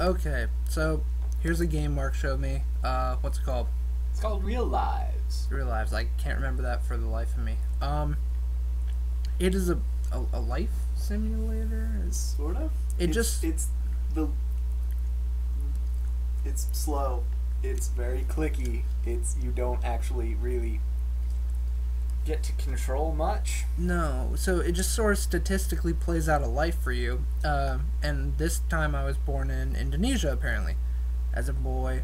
Okay, so here's a game Mark showed me. Uh, what's it called? It's called Real Lives. Real Lives. I can't remember that for the life of me. Um, it is a a, a life simulator. It's, Sort of. It It's- just- it's the it's slow. It's very clicky. It's you don't actually really Get to control much? no, so it just sort of statistically plays out a life for you. Uh, and this time I was born in Indonesia, apparently, as a boy.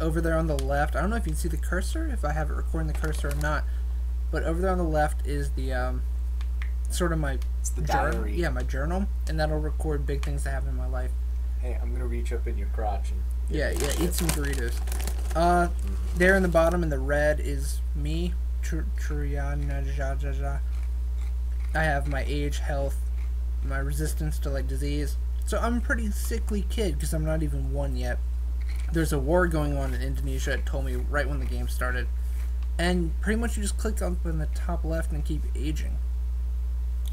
Over there on the left, I don't know if you can see the cursor, if I have it recording the cursor or not, but over there on the left is the um, sort of my it's the journal. diary. Yeah, my journal, and that'll record big things that happen in my life. Hey, I'm gonna reach up in your crotch and Yeah, yeah, eat some burritos. Uh, there in the bottom in the red is me, Tr- ja, ja, ja. I have my age, health, my resistance to like disease. So I'm a pretty sickly kid because I'm not even one yet. There's a war going on in Indonesia. It told me right when the game started, and pretty much you just click up in the top left and keep aging.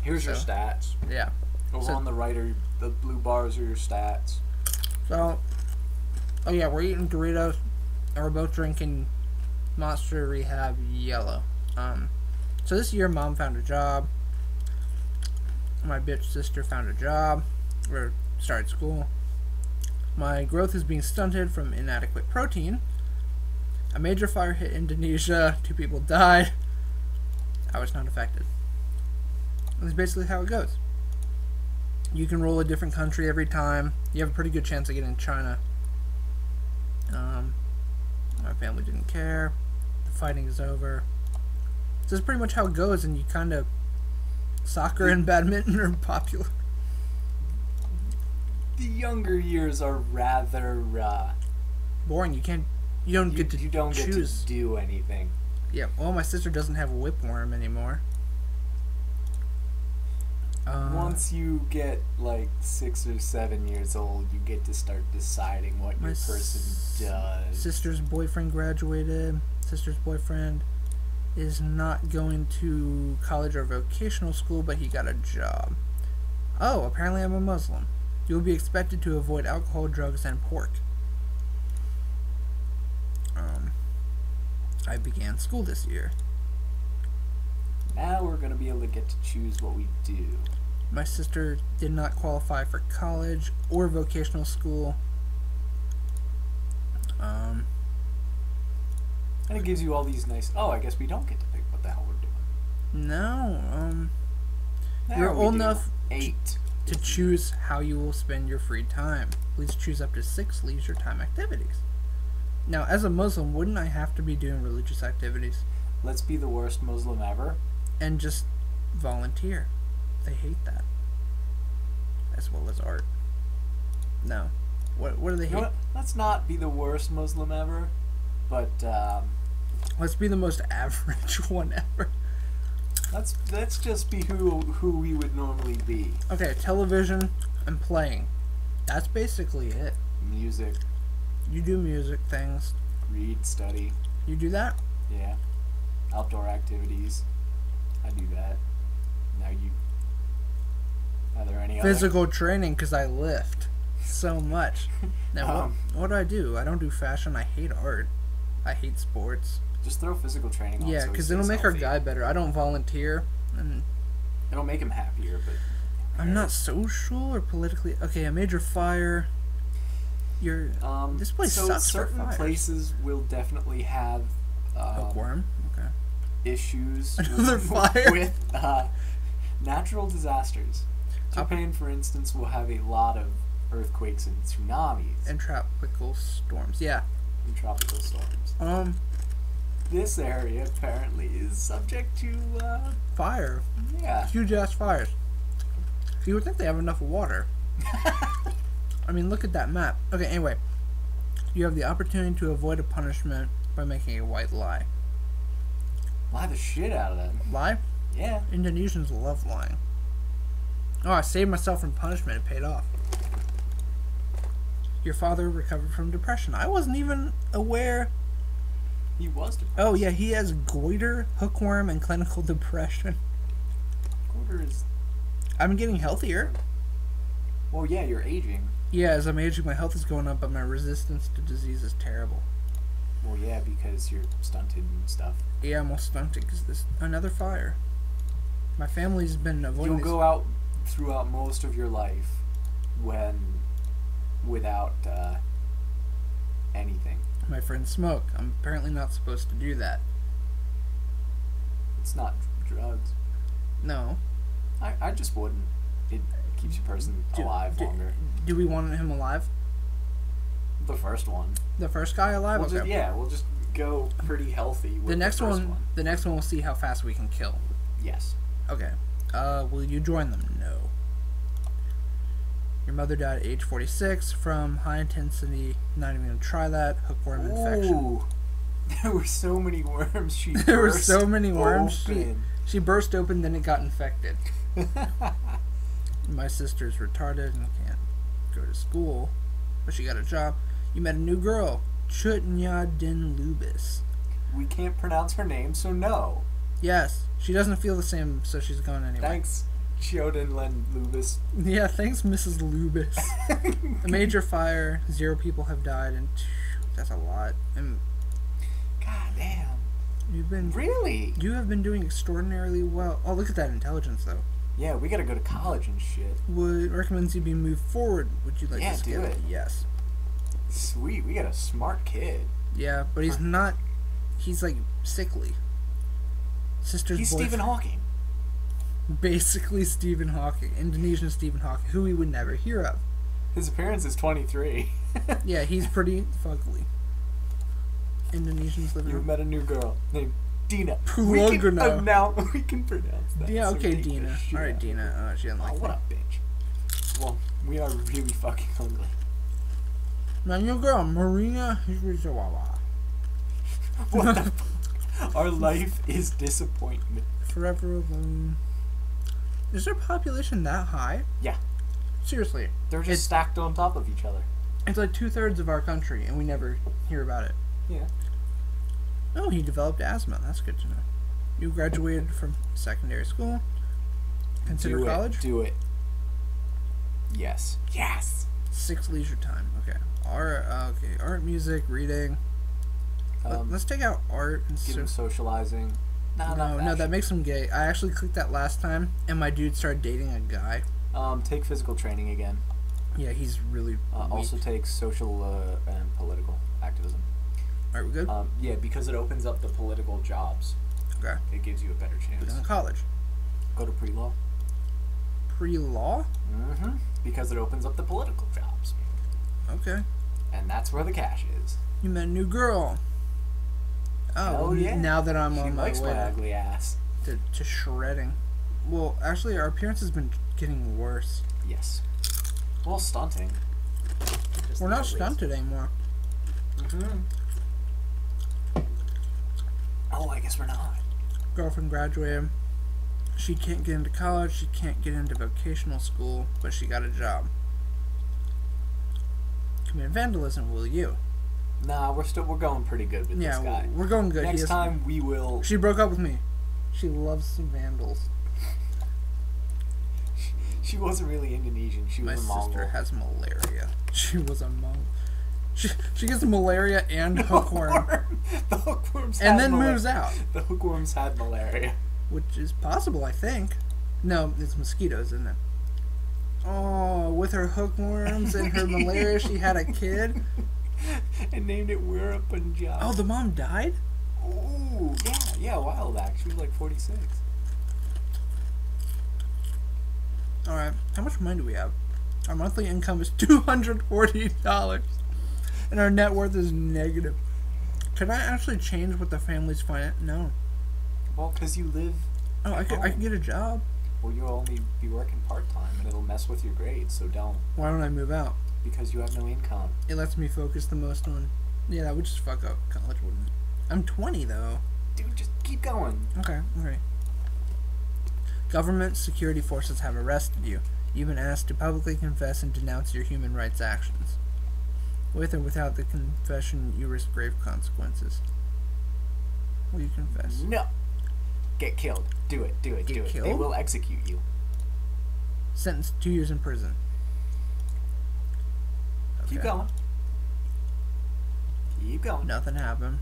Here's your stats. Yeah. Over So- on the right are the blue bars are your stats. So, oh yeah, we're eating Doritos, and we're both drinking Monster Rehab Yellow. Um, so this year, mom found a job. My bitch sister found a job, or started school. My growth is being stunted from inadequate protein. A major fire hit Indonesia. Two people died. I was not affected. That's basically how it goes. You can roll a different country every time. You have a pretty good chance of getting China. Um, my family didn't care. Fighting is over. This is pretty much how it goes, and you kind of. Soccer and badminton are popular. The younger years are rather uh, Boring. You can't. You don't you, get to you don't get choose. to do anything. Yeah. Well, my sister doesn't have a whipworm anymore. Uh, Once you get like six or seven years old, you get to start deciding what your person does. sister's boyfriend graduated. Sister's boyfriend is not going to college or vocational school, but he got a job. Oh, apparently I'm a Muslim. You will be expected to avoid alcohol, drugs, and pork. Um, I began school this year. Now we're gonna be able to get to choose what we do. My sister did not qualify for college or vocational school. Um, And it gives you all these nice. Oh, I guess we don't get to pick what the hell we're doing. no, um, There You're old enough Eight. to choose how you will spend your free time. Please choose up to six leisure time activities. Now, as a Muslim, wouldn't I have to be doing religious activities Let's be the worst Muslim ever. and just volunteer? They hate that. As well as art. No. What, what do they You know hate? what? Let's not be the worst Muslim ever, but um, Let's be the most average one ever. let's let's just be who who we would normally be. Okay, television and playing. That's basically it. Music, You do music things. read, study. You do that? Yeah. Outdoor activities. I do that. Now you. Are there any physical training because I lift so much. Now Um, what, what do I do? I don't do fashion. I hate art. I hate sports. Just throw physical training on. Yeah, so because it'll stays make our guy better. I don't volunteer, and It'll make him happier, but. I'm not social or politically. Okay, a major fire. You're Um, This place so sucks for certain fires. places will definitely have um, hookworm. Okay. issues Another with, fire. with uh, natural disasters. Japan, for instance, will have a lot of earthquakes and tsunamis And tropical storms. Yeah. and tropical storms. Um, This area apparently is subject to, uh, fire. yeah. Huge ass fires. You would think they have enough water. I mean, look at that map. Okay, anyway. You have the opportunity to avoid a punishment by making a white lie. Lie the shit out of them. Lie? Yeah. Indonesians love lying. Oh, I saved myself from punishment. It paid off. Your father recovered from depression. I wasn't even aware. He was depressed. Oh, yeah, he has goiter, hookworm, and clinical depression. Quarter is. I'm getting healthier. Well, yeah, you're aging. Yeah, as I'm aging, my health is going up, but my resistance to disease is terrible. Well, yeah, because you're stunted and stuff. Yeah, I'm all stunted because this another fire. My family's been avoiding. You'll go out throughout most of your life when without uh, anything. My friends smoke. I'm apparently not supposed to do that. It's not drugs. No. I, I just wouldn't. It keeps your person Do- alive do- longer. Do we want him alive? The first one. The first guy alive? We'll okay. just, yeah, we'll just go pretty healthy with the next first one, the next one, we'll see how fast we can kill. Yes. Okay. Uh, will you join them? No. Your mother died at age 46 from high intensity. Not even gonna try that. Hookworm infection. There were so many worms. She There were burst so many worms, she- open. She burst open, then it got infected. My sister's retarded and can't go to school, but she got a job. You met a new girl, Chutnya Din Lubis. we can't pronounce her name, so no. Yes, she doesn't feel the same, so she's going anyway. Thanks, Chioden Len Lubis. Yeah, thanks, Mrs. Lubis. a major fire, zero people have died, and that's a lot. And God damn. you've been Really? you have been doing extraordinarily well. Oh, look at that intelligence, though. Yeah, we gotta go to college and shit. Would recommends you be moved forward. Would you like Yeah, to do it. Yes. Sweet, we got a smart kid. Yeah, but he's not. He's like sickly. Sister's He's boyfriend- Stephen Hawking. Basically, Stephen Hawking, Indonesian Stephen Hawking, who we would never hear of. His appearance is 23. Yeah, he's pretty fugly. Indonesians living. you met a new girl named Dina. We can, now. uh, now we can pronounce that. yeah, okay, take the Dina. All right. Dina. Uh, she doesn't Oh, like what me. a bitch. Well, we are really fucking ugly. My new girl, Marina Hirazawa. What the fuck? Our life is disappointment. Forever alone. Is their population that high? Yeah. Seriously, They're just It's- stacked on top of each other. it's like two thirds of our country, and we never hear about it. Yeah. Oh, he developed asthma. That's good to know. You graduated from secondary school. Consider do college. It, do it. Yes. Yes. Six leisure time. Okay. Art. Uh, okay. Art, music, reading. Let- Um, Let's take out art and so- him socializing. No, no, that makes him gay. I actually clicked that last time, and my dude started dating a guy. Um, take physical training again. Yeah, he's really. Uh, also take social uh, and political activism. Are we good? Um, yeah, because it opens up the political jobs. okay. It gives you a better chance. in college. Go to pre-law. Pre-law. Mm-hmm. Because it opens up the political jobs, Okay. and that's where the cash is. You met a new girl. Oh, well, yeah. now that I'm she on my likes way my to, ugly ass. to, to shredding. Well, actually, our appearance has been getting worse. Yes. Well, stunting. We're not stunted anymore. Mm-hmm. Oh, I guess we're not. Girlfriend graduated. She can't get into college. She can't get into vocational school, but she got a job. Commit vandalism, will you? Nah, we're still we're going pretty good with yeah, this guy. we're going good. Next time we will. She broke up with me. She loves some vandals. She wasn't really Indonesian. She My was a sister has malaria. She was a Mongol. She, she gets malaria and hookworm, Hookworm. the hookworms and had then mala- moves out, The hookworms had malaria. which is possible, I think. No, it's mosquitoes, isn't it? Oh, with her hookworms and her malaria, she had a kid. and named it We're a Punjab. Oh, the mom died. Ooh, yeah, yeah, a while back. She was like 46. All right, how much money do we have? Our monthly income is two hundred forty dollars, and our net worth is negative. Can I actually change what the family's finance? No. Well, because you live. Oh, I could, I could get a job. Well, you'll only be working part time, and it'll mess with your grades. So don't, Why don't I move out? Because you have no income. It lets me focus the most on. Yeah, that would just fuck up college, wouldn't it? I'm 20 though. Dude, just keep going. Okay, okay. Government security forces have arrested you. You've been asked to publicly confess and denounce your human rights actions. With or without the confession, you risk grave consequences. Will you confess? No. Get killed. Do it. Do it. Get do it. They will execute you. Sentenced two years in prison. Keep Okay. going. Keep going. Nothing happened.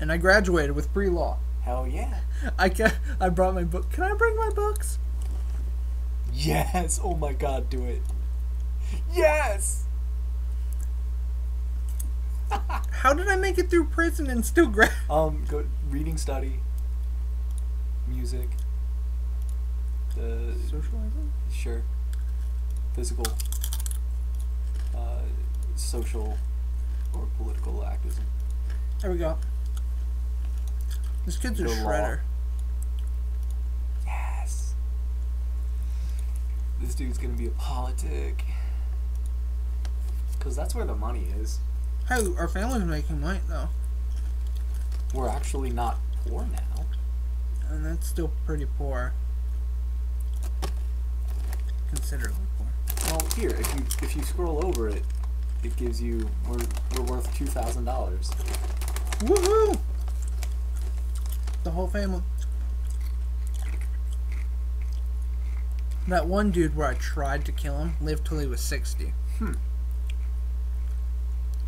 And I graduated with pre law. Hell yeah. I ca- I brought my book. Can I bring my books? Yes. Oh my god, do it. Yes. How did I make it through prison and still grad? Um, go reading, study, music. The Socializing? sure, physical, uh, social, or political activism. There we go. This kid's a The law. shredder. Yes. This dude's gonna be a politic. Cause that's where the money is. Hey, our family's making money though, We're actually not poor now. and that's still pretty poor. Considerably. Well, here, if you if you scroll over it, it gives you we're we're worth two thousand dollars. Woohoo! The whole family. That one dude where I tried to kill him lived till he was 60. Hmm.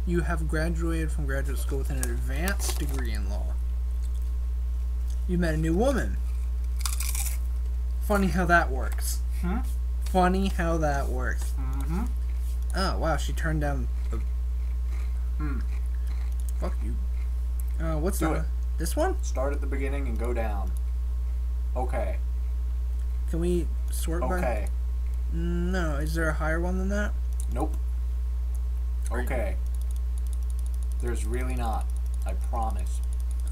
You have graduated from graduate school with an advanced degree in law. You met a new woman. Funny how that works. Hmm. Funny how that works. Mm-hmm. Oh, wow, she turned down the. Hmm. Fuck you. Uh, what's Do that? it. This one? Start at the beginning and go down. Okay. Can we sort by. Okay. No, is there a higher one than that? Nope. Okay. There's really not. I promise.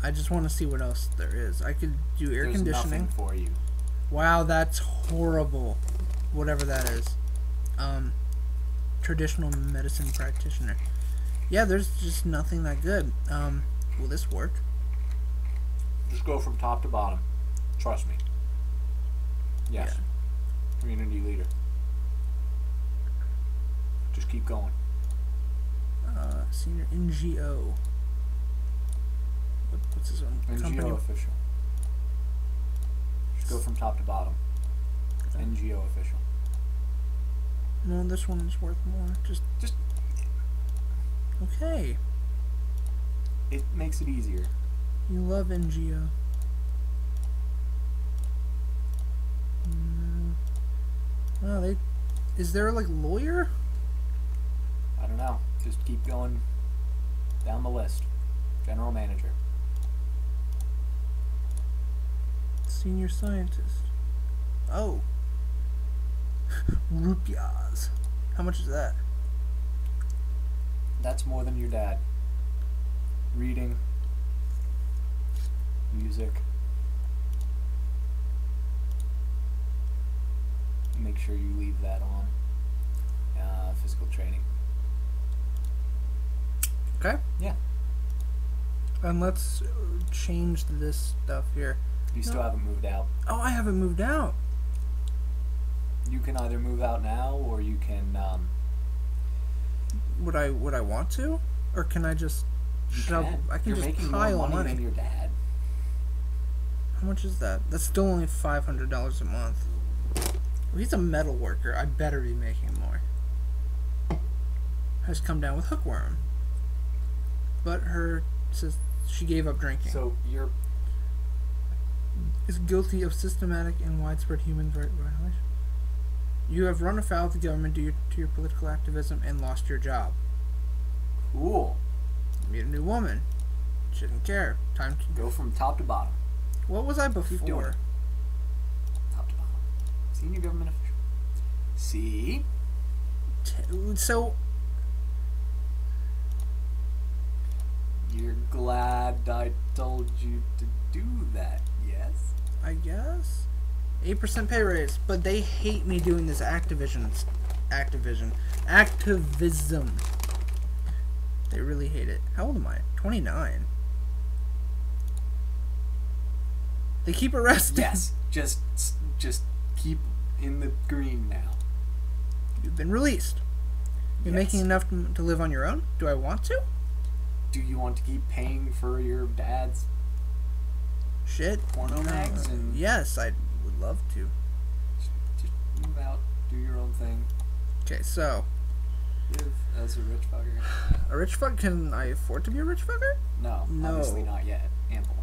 I just want to see what else there is. I could do air There's conditioning. nothing for you. Wow, that's horrible. Whatever that is. Um, traditional medicine practitioner. Yeah, there's just nothing that good. Um, will this work? Just go from top to bottom. Trust me. Yes. Community leader. Just keep going. Uh, senior NGO. What, what's his own NGO company? official. Just go from top to bottom. NGO official. No, this one is worth more. Just, Just okay. it makes it easier. You love NGO. No. Oh, they. Is there like lawyer? I don't know. Just keep going down the list. General manager. Senior scientist. Oh. Rupiahs. How much is that? That's more than your dad. Reading. Music. Make sure you leave that on. Uh, physical training. Okay. Yeah. And let's uh, change this stuff here. You still haven't moved out. Oh, I haven't moved out. You can either move out now or you can. Um, Would I? Would I want to? Or can I just shove? can. I can You're just making pile money, money. than your dad. How much is that? That's still only five hundred dollars a month. Well, he's a metal worker. I better be making more. Has come down with hookworm. But her says she gave up drinking. So you're is guilty of systematic and widespread human rights violation. You have run afoul of the government due to your political activism and lost your job. cool. Meet a new woman. She didn't care. Time to. Go from top to bottom. What was I before? Top to bottom. Senior government official. See? So You're glad I told you to do that, yes? I guess. 8% pay raise, but they hate me doing this Activision. Activision. Activism. They really hate it. How old am I? 29. They keep arresting. Yes. Just just keep in the green now. You've been released. You're Yes. making enough to, live on your own? Do I want to? Do you want to keep paying for your dad's Shit. Porno mags and- Yes, I would love to. just move out, do your own thing? Okay, so give as a rich fucker? A rich fuck? Can I afford to be a rich fucker? No, No. obviously not yet. Ample.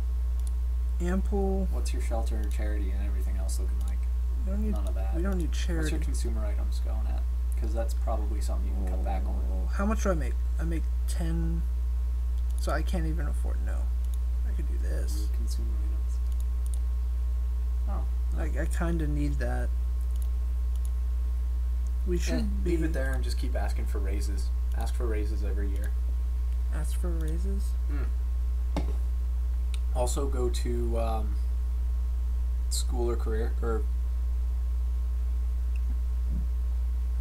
Ample. What's your shelter, charity, and everything else looking like? We don't need. None of that. We don't need charity. What's your consumer items going at? Because that's probably something you can cut back on. Oh, how much do I make? I make ten. So I can't even afford. No, I could do this. Consumer items. Oh, I, I kind of need that. We should be leave it there and just keep asking for raises. Ask for raises every year. ask for raises. Also, go to um, school or career or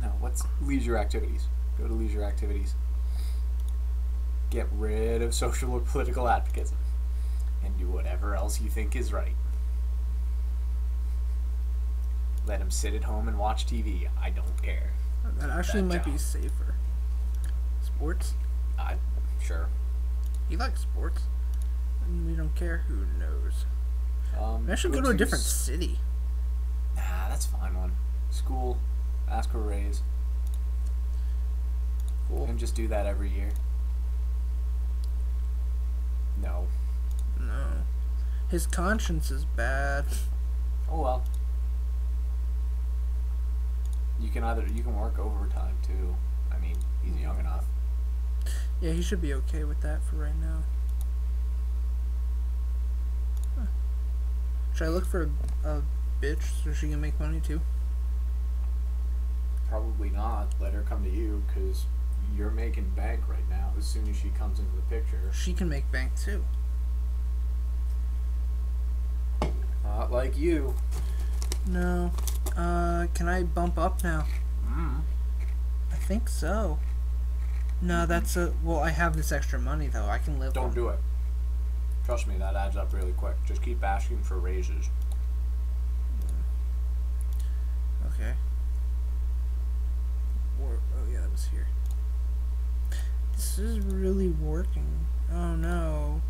no, what's leisure activities? Go to leisure activities. Get rid of social or political advocacy, and do whatever else you think is right. Let him sit at home and watch TV. I don't care. That actually Bad might be safer. Sports. I sure. He likes sports. And we don't care. Who knows? Um, I should go to a different s- city. Nah, that's fine one. School, ask for a raise, Cool. and just do that every year. No. No. His conscience is bad. Oh well. You can either you can work overtime too. I mean, he's young enough. Yeah, he should be okay with that for right now. Huh. Should I look for a, a bitch so she can make money too? Probably not. Let her come to you because you're making bank right now. As soon as she comes into the picture, She can make bank too. not like you. No. Uh, can I bump up now? Mm. I think so. No, that's a. Well, I have this extra money though. I can live. Don't on. do it. Trust me, that adds up really quick. Just keep asking for raises. Okay. Wor- oh yeah, that was here. This is really working. Oh no.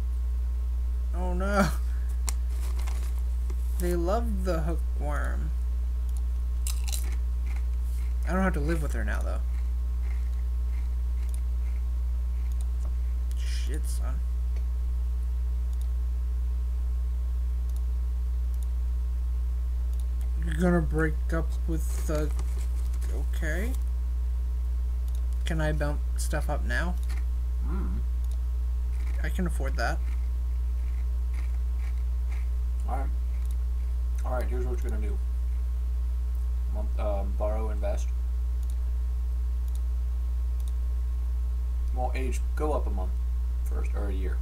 Oh no. They love the hookworm. I don't have to live with her now though. Shit, son. You're gonna break up with the. Okay. Can I bump stuff up now? Mm. I can afford that. Alright. Alright, here's what you're gonna do. Um, borrow, invest. Well, age, go up a month first, or a year.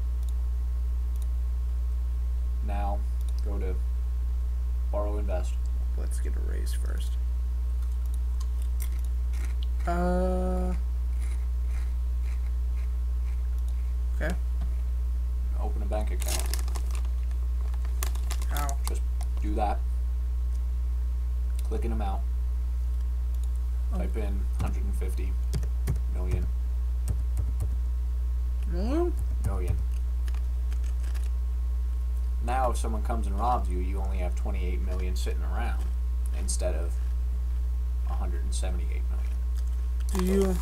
Now, go to borrow, invest. Let's get a raise first. Uh. Okay. Open a bank account. How? Just do that. Click an amount. Oh. Type in 150 million. Million? million. Now, if someone comes and robs you, you only have 28 million sitting around instead of 178 million. Do you? Uh,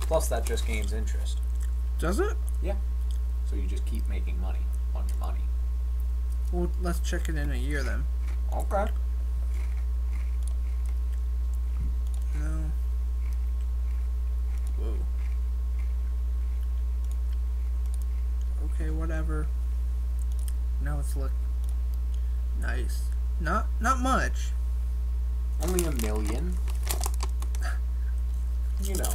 plus, that just gains interest. Does it? Yeah. So you just keep making money on your money. Well, let's check it in a year then. Okay. No. Whoa. Okay, whatever. Now it's look nice. Not not much. Only a million. You know.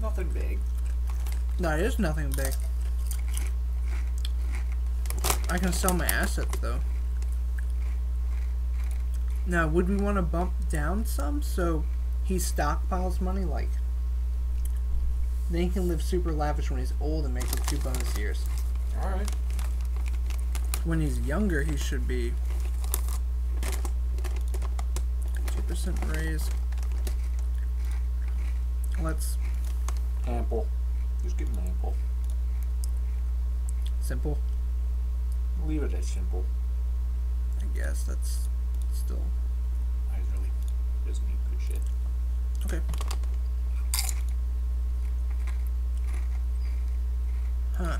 Nothing big. No, it is nothing big. I can sell my assets though. Now, would we want to bump down some so he stockpiles money? Like, then he can live super lavish when he's old and make like two bonus years. Alright. When he's younger, he should be two percent raise. Let's Ample. Just give him ample. simple leave it as simple. I guess that's still. I really doesn't need good shit. Okay. Huh.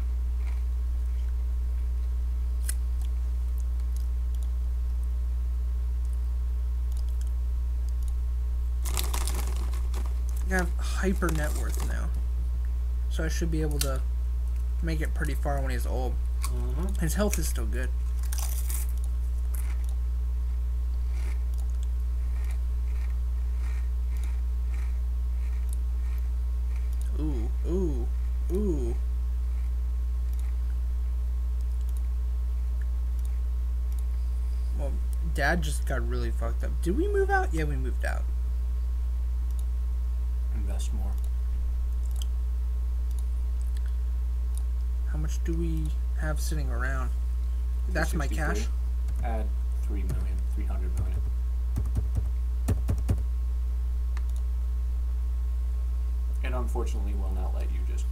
I have hyper net worth now. So I should be able to make it pretty far when he's old. Mm-hmm. His health is still good. Ooh, ooh, ooh. Well, Dad just got really fucked up. Did we move out? Yeah, we moved out. Invest more. How much do we have sitting around? That's my cash. Add three million, three hundred million. And unfortunately, will not let you just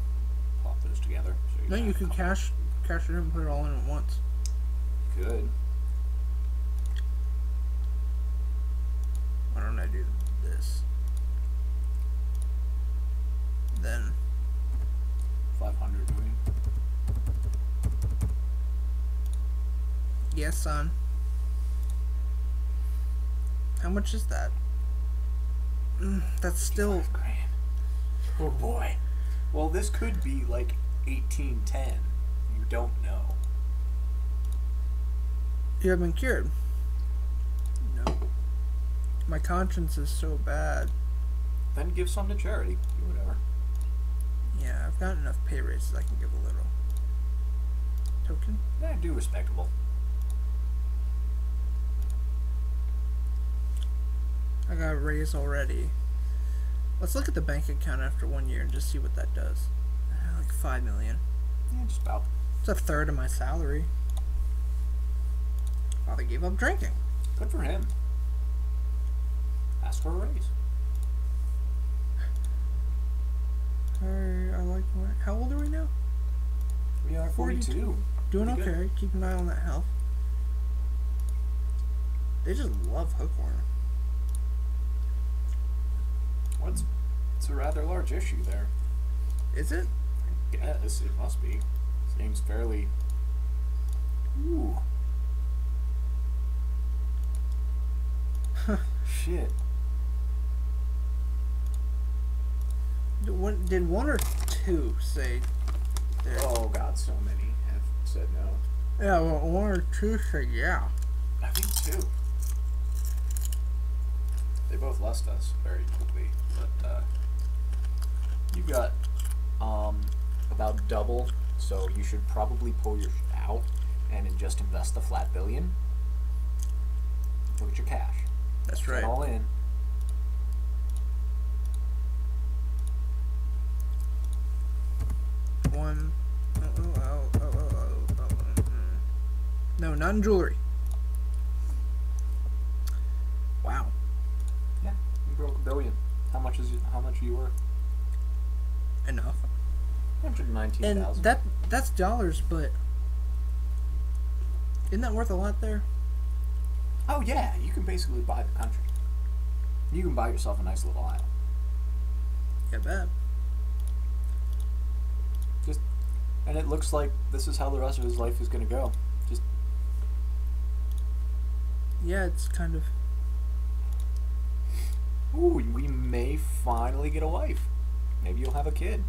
plop those together. So No, you could cash, cash it in and put it all in at once. Good. Why don't I do this? Then Five hundred million. Yes, son. How much is that? Mm, that's still grand. Oh boy. Well, this could be like eighteen ten. You don't know. you have been cured. No. My conscience is so bad. Then give some to charity. Do whatever. Yeah, I've got enough pay raises I can give a little. Token? Yeah, do respectable. I got a raise already. Let's look at the bank account after one year and just see what that does. Uh, Like five million. Yeah, just about. It's a third of my salary. Father gave up drinking. Good for him. Ask for a raise. I like what. How old are we now? We are 42. 42. Doing Pretty good. okay. Keep an eye on that health. They just love hookworm. What's it's a rather large issue there. Is it? I guess it must be. Seems fairly. Ooh. Shit. Did one, did one or two say there? Oh god, so many have said no. Yeah, well, one or two said yeah. I think two. They both left us very quickly, but uh, you got um about double, so you should probably pull your shit out and just invest the flat billion. Look at your cash. That's Put right. all in. One. Oh, oh, oh, oh, oh, oh, oh, oh, mm. No, not in jewelry. Wow. Yeah, you broke a billion. How much is you, how much are you worth? Enough. Hundred nineteen And that that's dollars, but isn't that worth a lot there? Oh yeah, you can basically buy the country. You can buy yourself a nice little island. Yeah, bet. Just, And it looks like this is how the rest of his life is going to go. Just Yeah, it's kind of. Ooh, we may finally get a wife. Maybe you'll have a kid.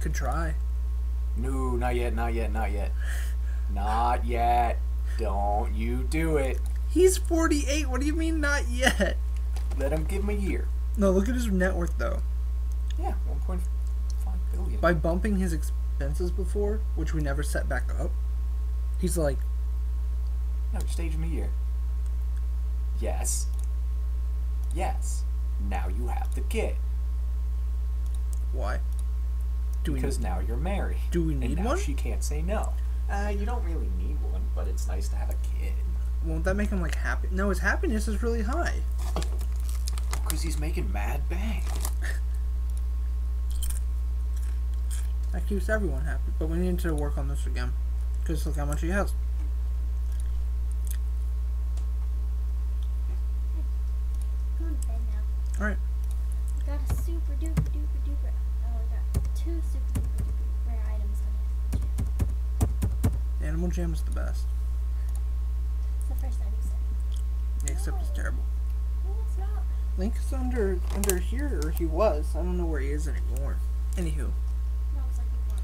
Could try. No, not yet, not yet, not yet. Not yet. Don't you do it. He's 48. What do you mean, not yet? Let him give him a year. No, look at his net worth, though. Yeah, 1.5 billion. By bumping his expenses before, which we never set back up, he's like, No, just age him a year. Yes. Yes. Now you have the kid. why? Do we, because now you're married. do we and need now one? she can't say no. Uh, you don't really need one, but it's nice to have a kid. Won't that make him, like, happy? No, his happiness is really high. Because he's making mad bank. That keeps everyone happy. But we need to work on this again. Because look how much he has. Go to bed now. Alright. Got a super duper duper duper. Oh, we got two super duper duper rare items on it. Animal Jam is the best. It's the first time you said it. Except it's oh. terrible. No, it's not. Link's under under here, or he was. I don't know where he is anymore. Anywho, No, like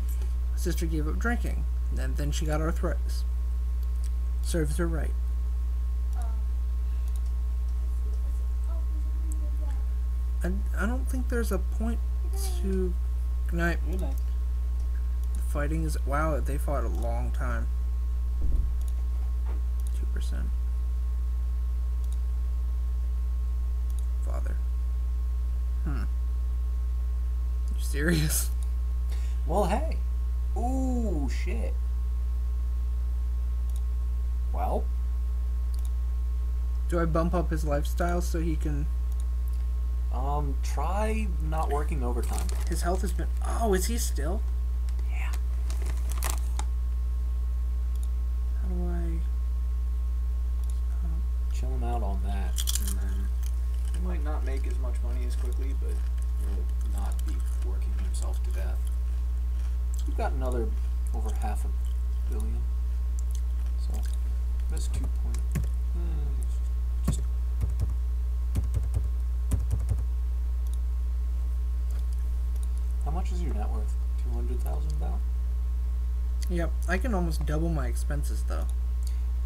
sister gave up drinking, and then, then she got arthritis. Serves her right. Um, oh, I, I don't think there's a point to. Good night. Good night. Fighting is wow. They fought a long time. Two percent. Father. Hmm. You serious? Well, hey. Ooh, shit. Well, Do I bump up his lifestyle so he can? Um, try not working overtime. His health has been. Oh, is he still? Yeah. How do I? Chill him out on that, and then he might not make as much money as quickly, but he'll not be working himself to death. We've got another over half a billion. So that's two point. Uh, just how much is your net worth? Two hundred thousand, about. Yep. I can almost double my expenses though.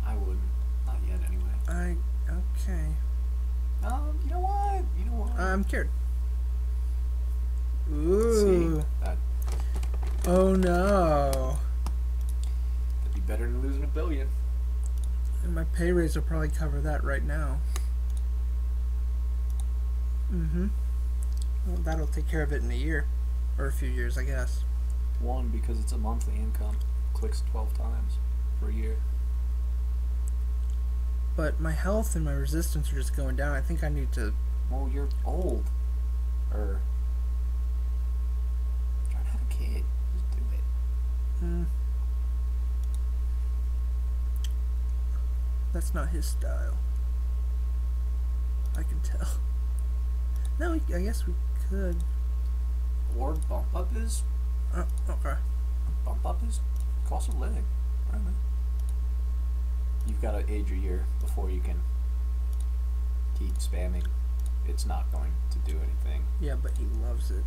I wouldn't. Not yet, anyway. I okay. Um, you know what? You know what? I'm cured. Ooh. See, that, Oh no. that'd be better than losing a billion. And my pay raise will probably cover that right now. Mm-hmm. Well, that'll take care of it in a year. Or a few years, I guess. One, because it's a monthly income. Clicks 12 times per year. But my health and my resistance are just going down. I think I need to. Well, you're old. Or. Try to have a kid. Just do it. Mm, that's not his style. I can tell. No, I guess we could. Or bump up his. Oh, okay. Bump up his cost of living. Right, man? You've got to age a year before you can keep spamming. It's not going to do anything. Yeah, but he loves it.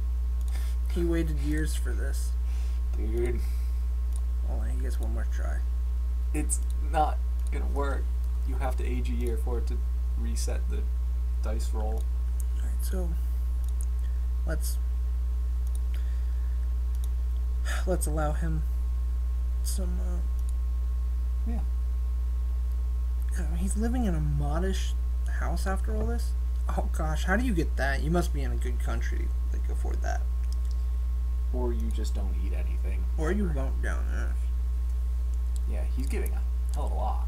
He waited years for this. Dude, Oh, and he gets one more try. it's not gonna work. You have to age a year for it to reset the dice roll. Alright, so let's let's allow him some uh Yeah. he's living in a modish house after all this? Oh gosh, how do you get that? You must be in a good country that can afford that. Or you just don't eat anything. Or you won't down there. Yeah, he's giving a hell of a lot.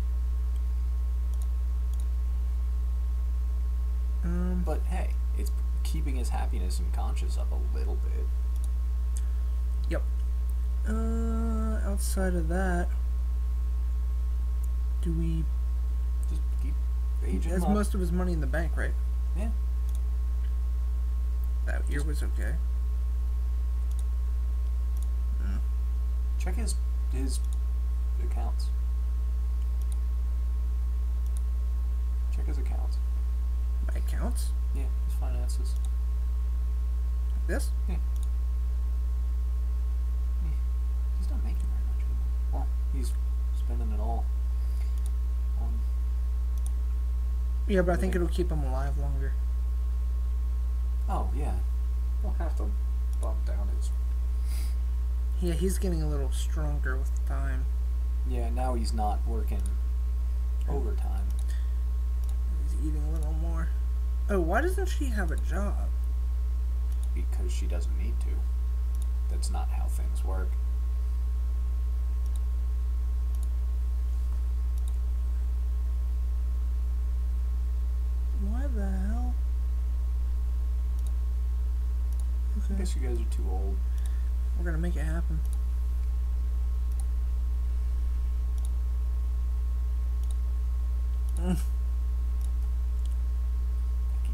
Um But hey, it's keeping his happiness and conscience up a little bit. Uh outside of that do we Just keep he aging has most of his money in the bank, right? Yeah. That year was okay. Check his his accounts. Check his accounts. My accounts? Yeah, his finances. Like this? He's not making very much anymore. Well, he's spending it all on Yeah, but I think it'll keep him alive longer. Oh yeah. We'll have to bump down his Yeah, he's getting a little stronger with time. Yeah, now he's not working overtime. He's eating a little more. Oh, why doesn't she have a job? because she doesn't need to. That's not how things work. Why the hell? I Okay, guess you guys are too old. We're gonna make it happen. Mm,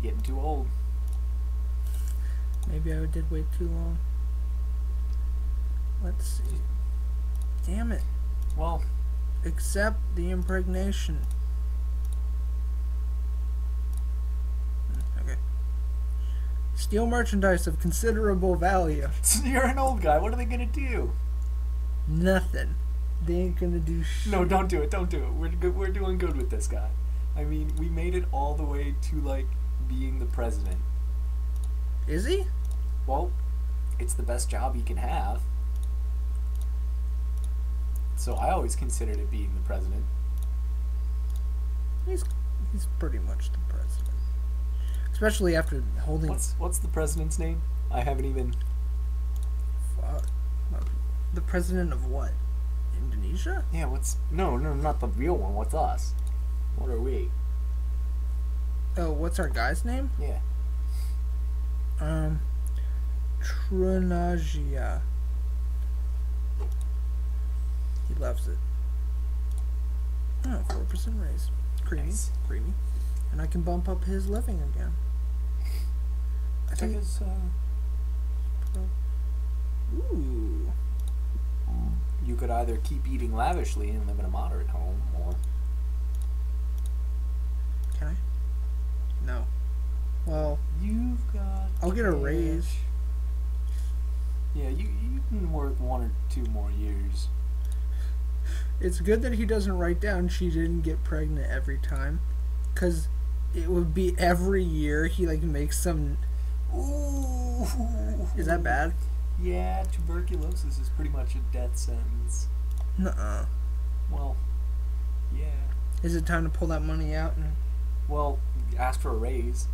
getting too old. Maybe I did wait too long. Let's see. Damn it. Well, Accept the impregnation. Mm, Okay. Steal merchandise of considerable value. You're an old guy. What are they gonna do? Nothing. They ain't gonna do shit. No, don't do it. Don't do it. We're good. We're doing good with this guy. I mean, we made it all the way to like being the president. Is he? Well, it's the best job you can have. So I always considered it being the president. He's he's pretty much the. Especially after holding What's what's the president's name? I haven't even. fuck, the president of what? Indonesia? Yeah, what's no, no, not the real one. What's us? What are we? Oh, what's our guy's name? Yeah. Um, Trunagia. He loves it. Oh, 4% raise. Creamy. Nice. Creamy. And I can bump up his living again. I think it's. Uh, Ooh. you could either keep eating lavishly and live in a moderate home, or Can I? No. Well, you've got. I'll get a raise. Yeah, you you can work one or two more years. it's good that he doesn't write down she didn't get pregnant every time. Because it would be every year he, like, makes some. Ooh. Is that bad? Yeah, tuberculosis is pretty much a death sentence. Nuh Well, yeah. Is it time to pull that money out? And Well, ask for a raise.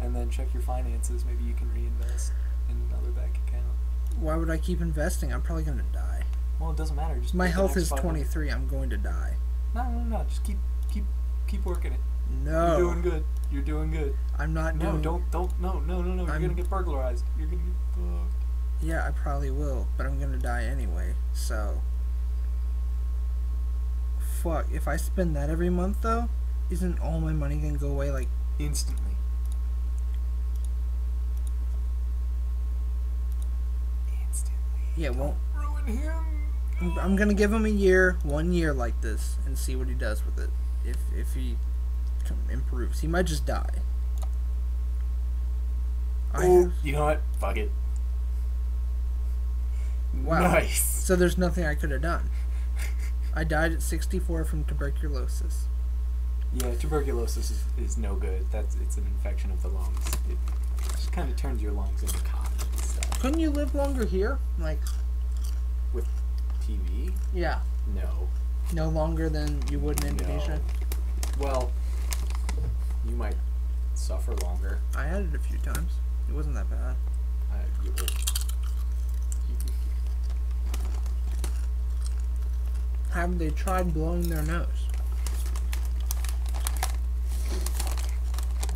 And then check your finances. Maybe you can reinvest in another bank account. why would I keep investing? I'm probably going to die. Well, it doesn't matter. Just My health is 500 23. I'm going to die. No, no, no. Just keep, keep, keep working it. No. You're doing good. You're doing good. I'm not No, doing. don't, don't, no, no, no, no. You're I'm- gonna get burglarized. You're gonna get fucked. Yeah, I probably will, but I'm gonna die anyway. So, fuck. If I spend that every month, though, isn't all my money gonna go away? Like, instantly. Instantly. yeah, won't well, Ruin him. I'm, I'm gonna give him a year, one year like this, and see what he does with it. If if he com- improves, he might just die. Oh, you know what? Fuck it. Wow. Nice. so there's nothing I could have done. I died at 64 from tuberculosis. Yeah, tuberculosis is, is no good. That's it's an infection of the lungs. It just kind of turns your lungs into cotton and stuff. Couldn't you live longer here? Like, With TV, yeah, no. no longer than you would in No. Indonesia. Well, you might suffer longer. I had it a few times. It wasn't that bad. I, you will. You, Have they tried blowing their nose?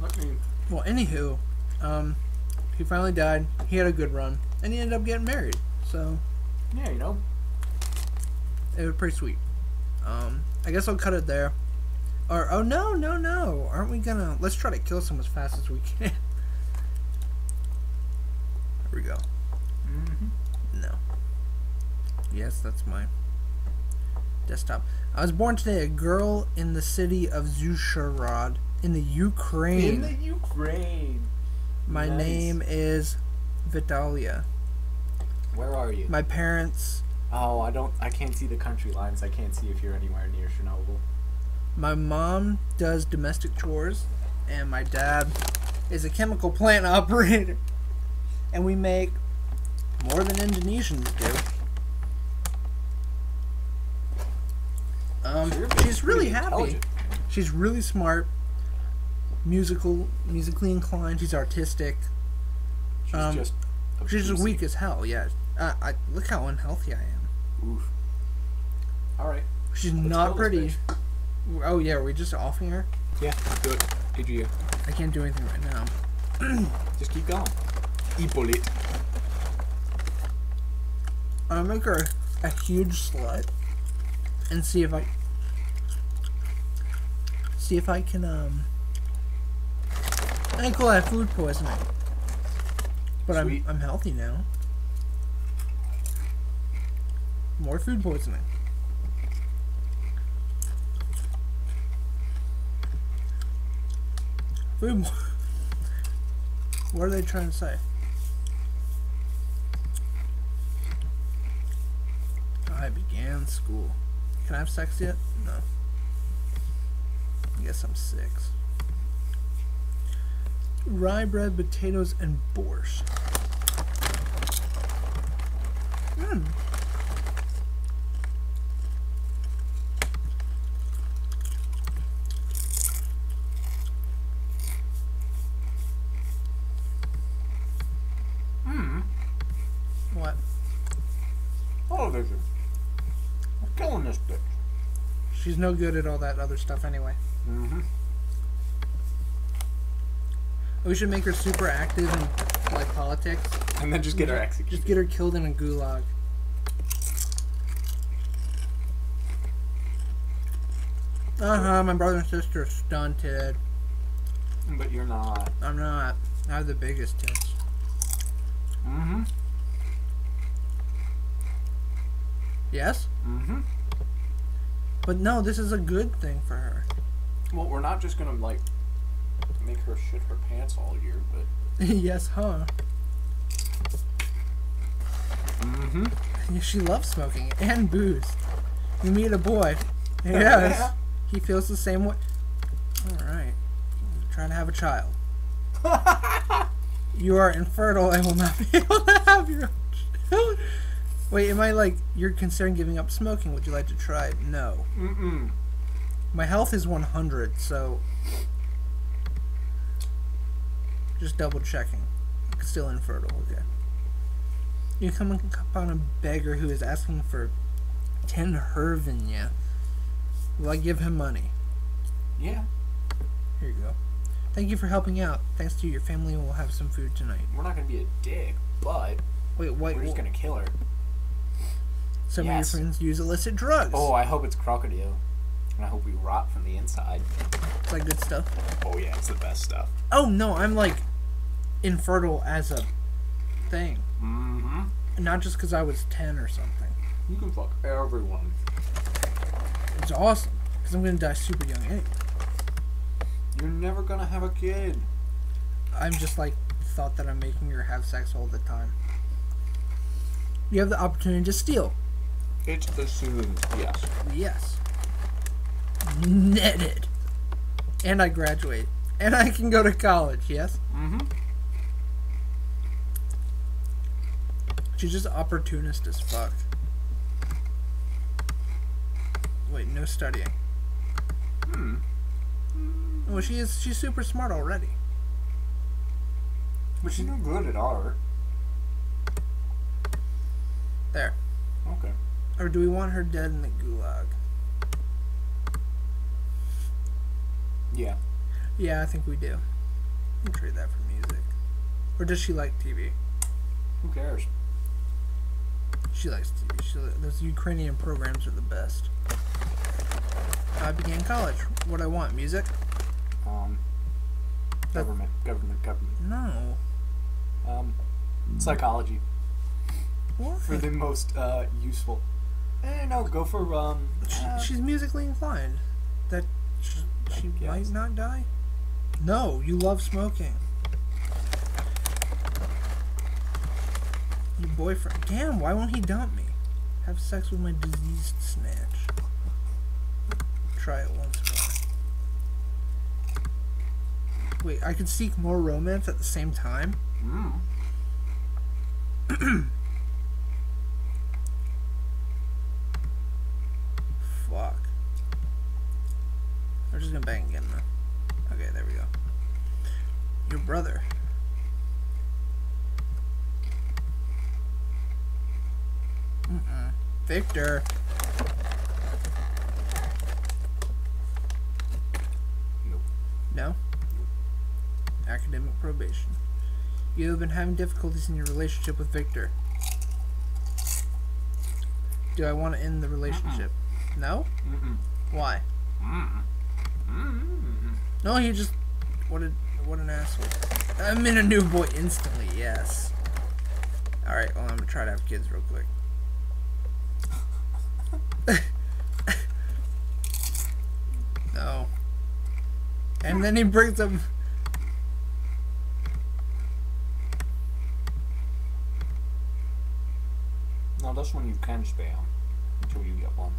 let me. Well, anywho, um, he finally died. He had a good run, and he ended up getting married. So Yeah, you know. it was pretty sweet. Um, I guess I'll cut it there. Or oh no no no! Aren't we gonna? Let's try to kill some as fast as we can. Here we go. Mm-hmm. No. Yes, that's my desktop. I was born today, a girl in the city of Zhusharad in the Ukraine. In the Ukraine. my Nice. name is Vitalia. Where are you? My parents, Oh, I don't. I can't see the country lines. I can't see if you're anywhere near Chernobyl. My mom does domestic chores, and my dad is a chemical plant operator. And we make more than Indonesians do. Um, she's really happy. She's really smart, musical, musically inclined. She's artistic. She's Um, just. She's just weak as hell. Yeah, uh, I look how unhealthy I am. Oof. All right. She's Let's not pretty. Oh yeah, are we just offing her? Yeah, do it. I can't do anything right now. Just keep going. Hippolyte. I'll make her a huge slut and see if I see if I can um. I. I have food poisoning, but Sweet. I'm I'm healthy now. More food poisoning. Food. What are they trying to say? I began school. Can I have sex yet? No. I guess I'm six. Rye bread, potatoes, and borscht. Mm. Hmm. What? Television. I'm killing this bitch. She's no good at all that other stuff anyway. Mm-hmm. We should make her super active in like politics. And then just get her executed. Just get her killed in a gulag. Uh huh. My brother and sister are stunted. But you're not. I'm not. I have the biggest tits. Mm-hmm. Yes, Mm-hmm. But no. This is a good thing for her. Well, we're not just gonna like make her shit her pants all year, but yes, huh? mm-hmm. Yeah, She loves smoking and booze. You meet a boy. Yes. he feels the same way. Alright. Trying to have a child. You are infertile and will not be able to have your own child. Wait, am I like, you're considering giving up smoking? Would you like to try? No. Mm-mm. My health is 100, so. Just double checking. Still infertile, okay. You come upon a beggar who is asking for 10 hryvnia. Will I give him money? Yeah. Here you go. Thank you for helping out. Thanks to you, your family will have some food tonight. We're not gonna be a dick, but Wait, wait, we're just gonna kill her. Some Yes. of your friends use illicit drugs. Oh, I hope it's crocodile. And I hope we rot from the inside. It's like good stuff. Oh yeah, it's the best stuff. Oh, no, I'm like infertile as a thing. Mm-hmm. Not just because I was 10 or something. You can fuck everyone. It's awesome. Because I'm going to die super young anyway. You're never gonna have a kid. I'm just like thought that I'm making her have sex all the time. You have the opportunity to steal. It's assumed, yes. Yes. Netted. And I graduate. And I can go to college, yes? Mm-hmm. She's just opportunist as fuck. Wait, no studying. Hmm. Well, she is. She's super smart already. But she's not good at art. There. Okay. Or do we want her dead in the gulag? Yeah. Yeah, I think we do. We'll trade that for music. Or does she like TV? Who cares? She likes TV. She, li- those Ukrainian programs are the best. I began college. What I want? Music? Um. Government. Government. Government. No. Um. Psychology. What? For the most uh, useful. Eh, no, go for um. She, uh, she's musically inclined. That she, she might not die. No, you love smoking. Your boyfriend. Damn, why won't he dump me? Have sex with my diseased snatch. Try it once more. Wait, I can seek more romance at the same time? mm. Fuck. We're just gonna bang again though. Okay, there we go. Your brother. Mm-mm. Victor. Nope. No? Academic probation. You have been having difficulties in your relationship with Victor. Do I want to end the relationship? No? Mm -mm. Why? Mm no, he just... What, a, what an asshole. I'm in a new boy instantly, yes. Alright, well, I'm gonna try to have kids real quick. no. And then he brings them... No, that's when you can spam until you get one.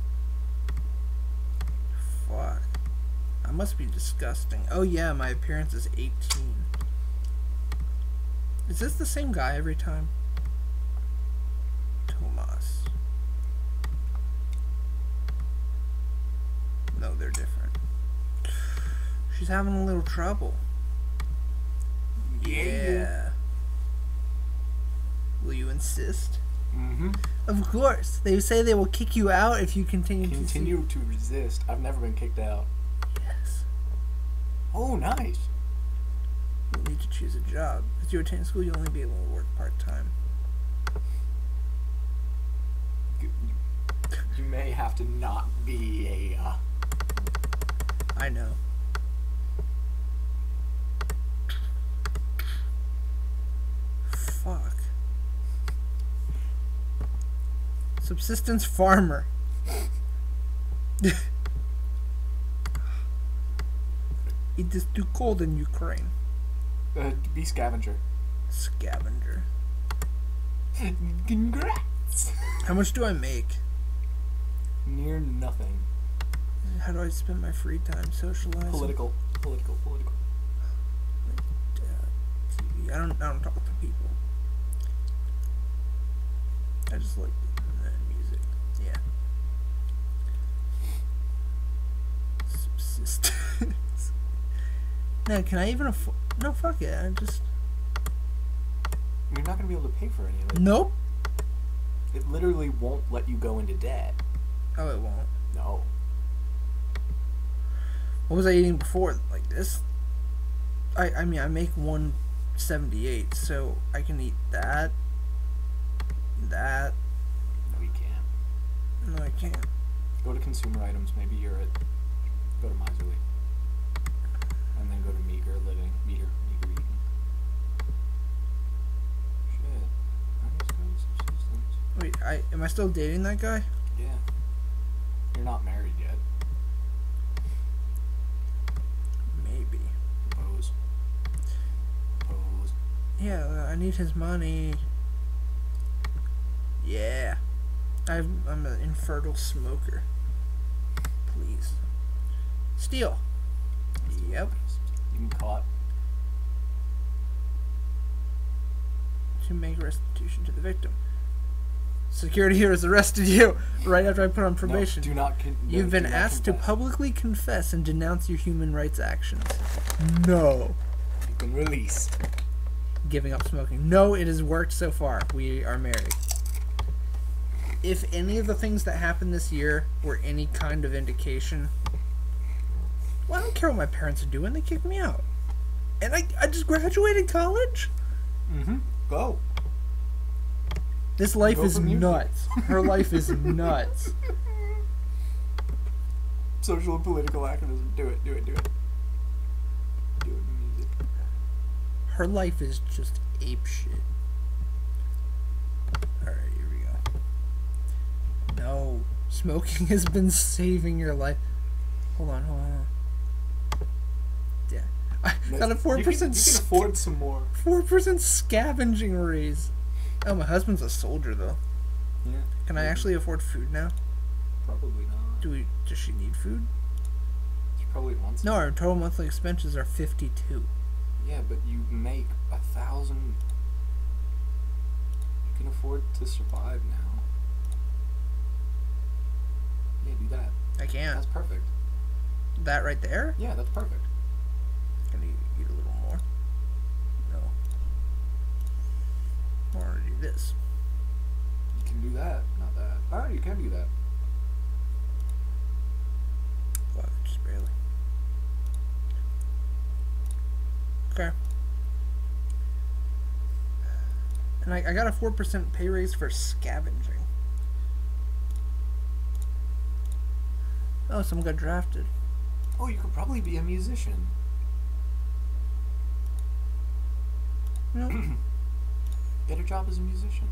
Fuck. I must be disgusting. Oh yeah, my appearance is 18. Is this the same guy every time? Tomas. No, they're different. She's having a little trouble. Yeah. Will you insist? Mm-hmm. Of course. They say they will kick you out if you continue, to Continue to resist. I've never been kicked out. Yes. Oh, nice. You'll need to choose a job. If you attend school, you'll only be able to work part time. You, you- you may have to not be a. Uh, I know. Fuck. Subsistence farmer. it is too cold in Ukraine. uh, be scavenger. Scavenger. Congrats. How much do I make? Near nothing. How do I spend my free time socializing? Political. Political. Political. uh, TV. I don't. I don't talk to people. I just like uh, music. Yeah. Subsistence. now, can I even afford? No, fuck it. I just. You're not gonna be able to pay for any of it. Nope. It literally won't let you go into debt. Oh, it won't. No. What was I eating before? Like this? I. I mean, I make one seventy eight, so I can eat that. That. No, you can't. No, I can't. Go to consumer items. Maybe you're at. Go to miserly. And then go to meager living. Meager. Meager eating. Shit. I just go to subsistence. Wait, I am I still dating that guy? Yeah. You're not married yet. Maybe. Pose. Pose. Yeah, uh, I need his money. Yeah. I'm, I'm an infertile smoker. Steal. Yep. You can caught. To make restitution to the victim. Security here has arrested you right after I put on probation. No, do not. Con- no, You've been asked to publicly confess and denounce your human rights actions. No. You've been released. Giving up smoking. No, it has worked so far. We are married. If any of the things that happened this year were any kind of indication, well, I don't care what my parents are doing. They kicked me out. And I, I just graduated college? Mm-hmm. Go. This life Go is nuts. Her life is nuts. Social and political activism. Do it. Do it. Do it. Do it in music. Her life is just ape shit. Alright, here we go. No. Smoking has been saving your life. Hold on, hold on. Got a 4% can, you can afford some more. 4% scavenging raise. Oh, my husband's a soldier though. Yeah. Can I actually afford food now? Probably not. Do we does she need food? She probably wants. No, our total monthly expenses are 52. Yeah, but you make a thousand. You can afford to survive now. Yeah, do that. I can't. That's perfect. That right there? Yeah, that's perfect. Can you eat a little more? No. I want to do this. You can do that. Not that. Oh, you can do that. Fuck, just barely. Okay. And I, I got a 4% pay raise for scavenging. Oh, someone got drafted. Oh, you could probably be a musician. No. Get a job as a musician.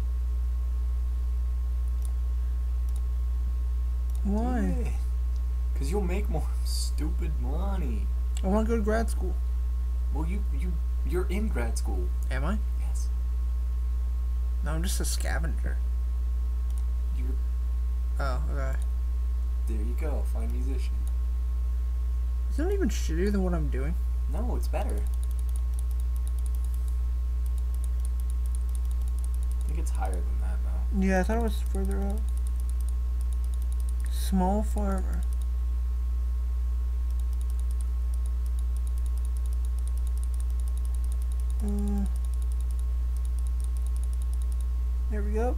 Why? Because you'll make more stupid money. I want to go to grad school. Well, you you you're in grad school. Am I? Yes. No, I'm just a scavenger. You're Oh, okay. there. You go. fine musician. Is that even shittier than what I'm doing? No, it's better. I think it's higher than that though. Yeah, I thought it was further up. Small farmer. Mm. There we go.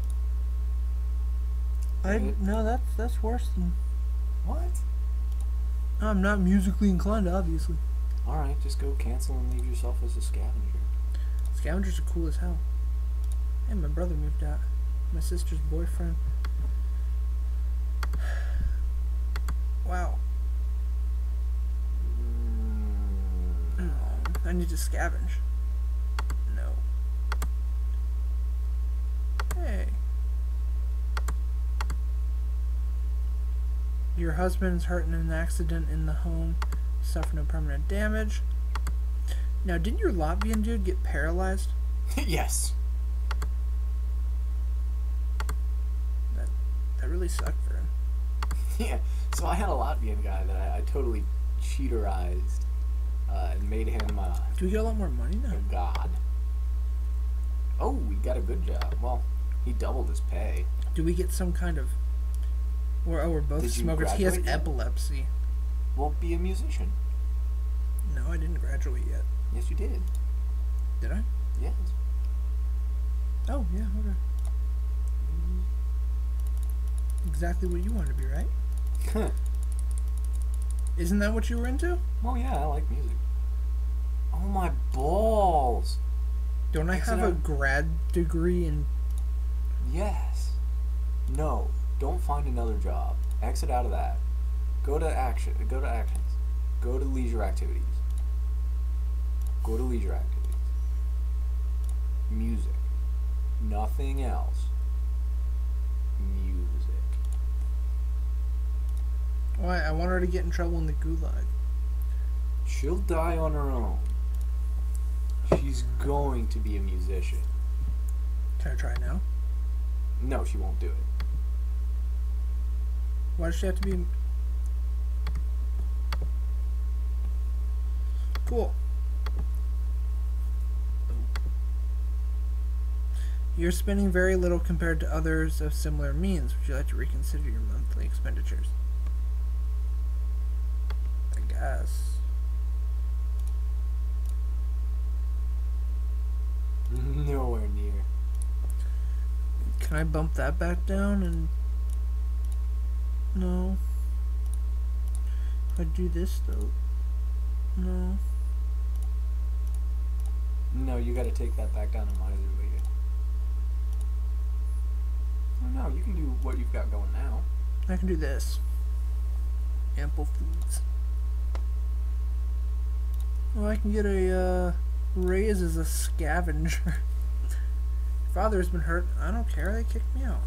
I no, that's that's worse than. What? I'm not musically inclined, obviously. All right, just go cancel and leave yourself as a scavenger. Scavengers are cool as hell. And my brother moved out. My sister's boyfriend. Wow. Mm, I need to scavenge. No. Hey. Your husband's hurt in an accident in the home. Suffer no permanent damage. Now, didn't your Latvian dude get paralyzed? yes. Really sucked for him. Yeah. So I had a Latvian guy that I, I totally cheaterized uh, and made him uh, Do we get a lot more money now? god. Oh, he got a good job. Well, he doubled his pay. Do we get some kind of. We're, oh, we're both Did smokers. He has yet? epilepsy. Well, be a musician. No, I didn't graduate yet. Yes, you did. Did I? Yes. Oh, yeah, okay. Exactly what you wanted to be, right? Huh. Isn't that what you were into? oh yeah, I like music. Oh my balls! Don't I have a grad degree in. Yes. No. Don't find another job. Exit out of that. Go to action. Go to actions. Go to leisure activities. Go to leisure activities. Music. Nothing else. Music. Why? I want her to get in trouble in the gulag. She'll die on her own. She's going to be a musician. Can I try now? No, she won't do it. Why does she have to be. Cool. You're spending very little compared to others of similar means. Would you like to reconsider your monthly expenditures? Guess. Nowhere near. Can I bump that back down and. No. If I do this though. No. No, you gotta take that back down to miserly. Oh no, you can do what you've got going now. I can do this. Ample foods. Oh, I can get a uh, raise as a scavenger. Father's been hurt. I don't care. They kicked me out.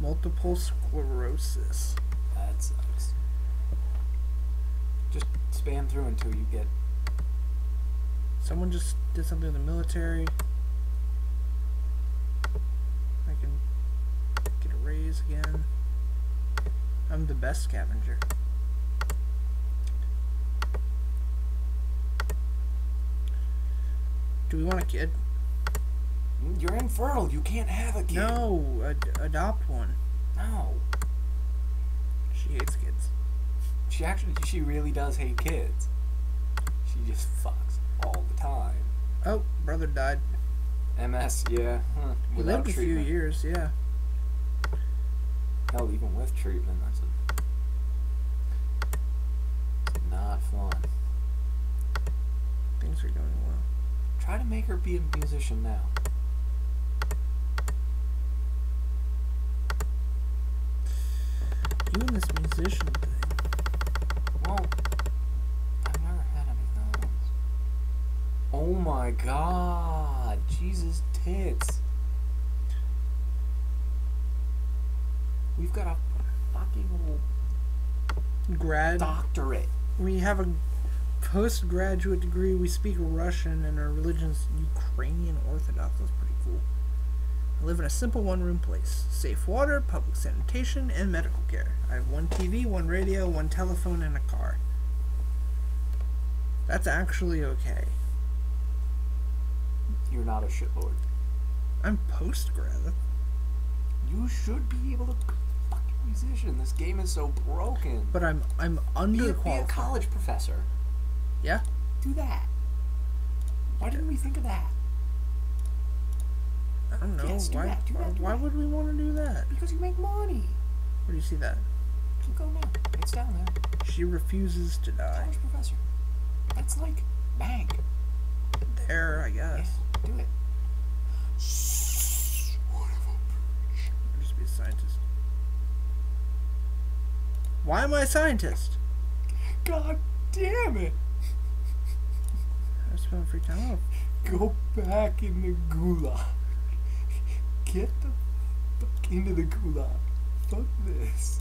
Multiple sclerosis. That sucks. Just spam through until you get. Someone just did something in the military. I can get a raise again. I'm the best scavenger. Do we want a kid? You're infertile. You can't have a kid. No, ad- adopt one. No. She hates kids. She actually, she really does hate kids. She just fucks all the time. Oh, brother died. MS, yeah. Huh. He Without lived a few years, yeah. Hell, even with treatment, that's a, not fun. Things are going well. Try to make her be a musician now. You and this musician thing. Well, I've never had any of. Oh my god, Jesus tits. We've got a fucking Grad. doctorate. We have a postgraduate degree. We speak Russian, and our religion's Ukrainian Orthodox. That's pretty cool. I live in a simple one room place. Safe water, public sanitation, and medical care. I have one TV, one radio, one telephone, and a car. That's actually okay. You're not a shitlord. I'm post grad. You should be able to be a fucking musician. This game is so broken. But I'm I'm underqualified. be a, be a college professor. Yeah? Do that. Why didn't we think of that? I don't know. Yes, do why that, do why, that, do why that. would we want to do that? Because you make money. Where do you see that? Keep going now. It's down there. She refuses to die. College professor. That's like bank. There, I Yeah, guess. do it. I'll just be a scientist. Why am I a scientist? God damn it! I spend free time. Oh, Go back in the gulag. Get the fuck into the gulag. Fuck this.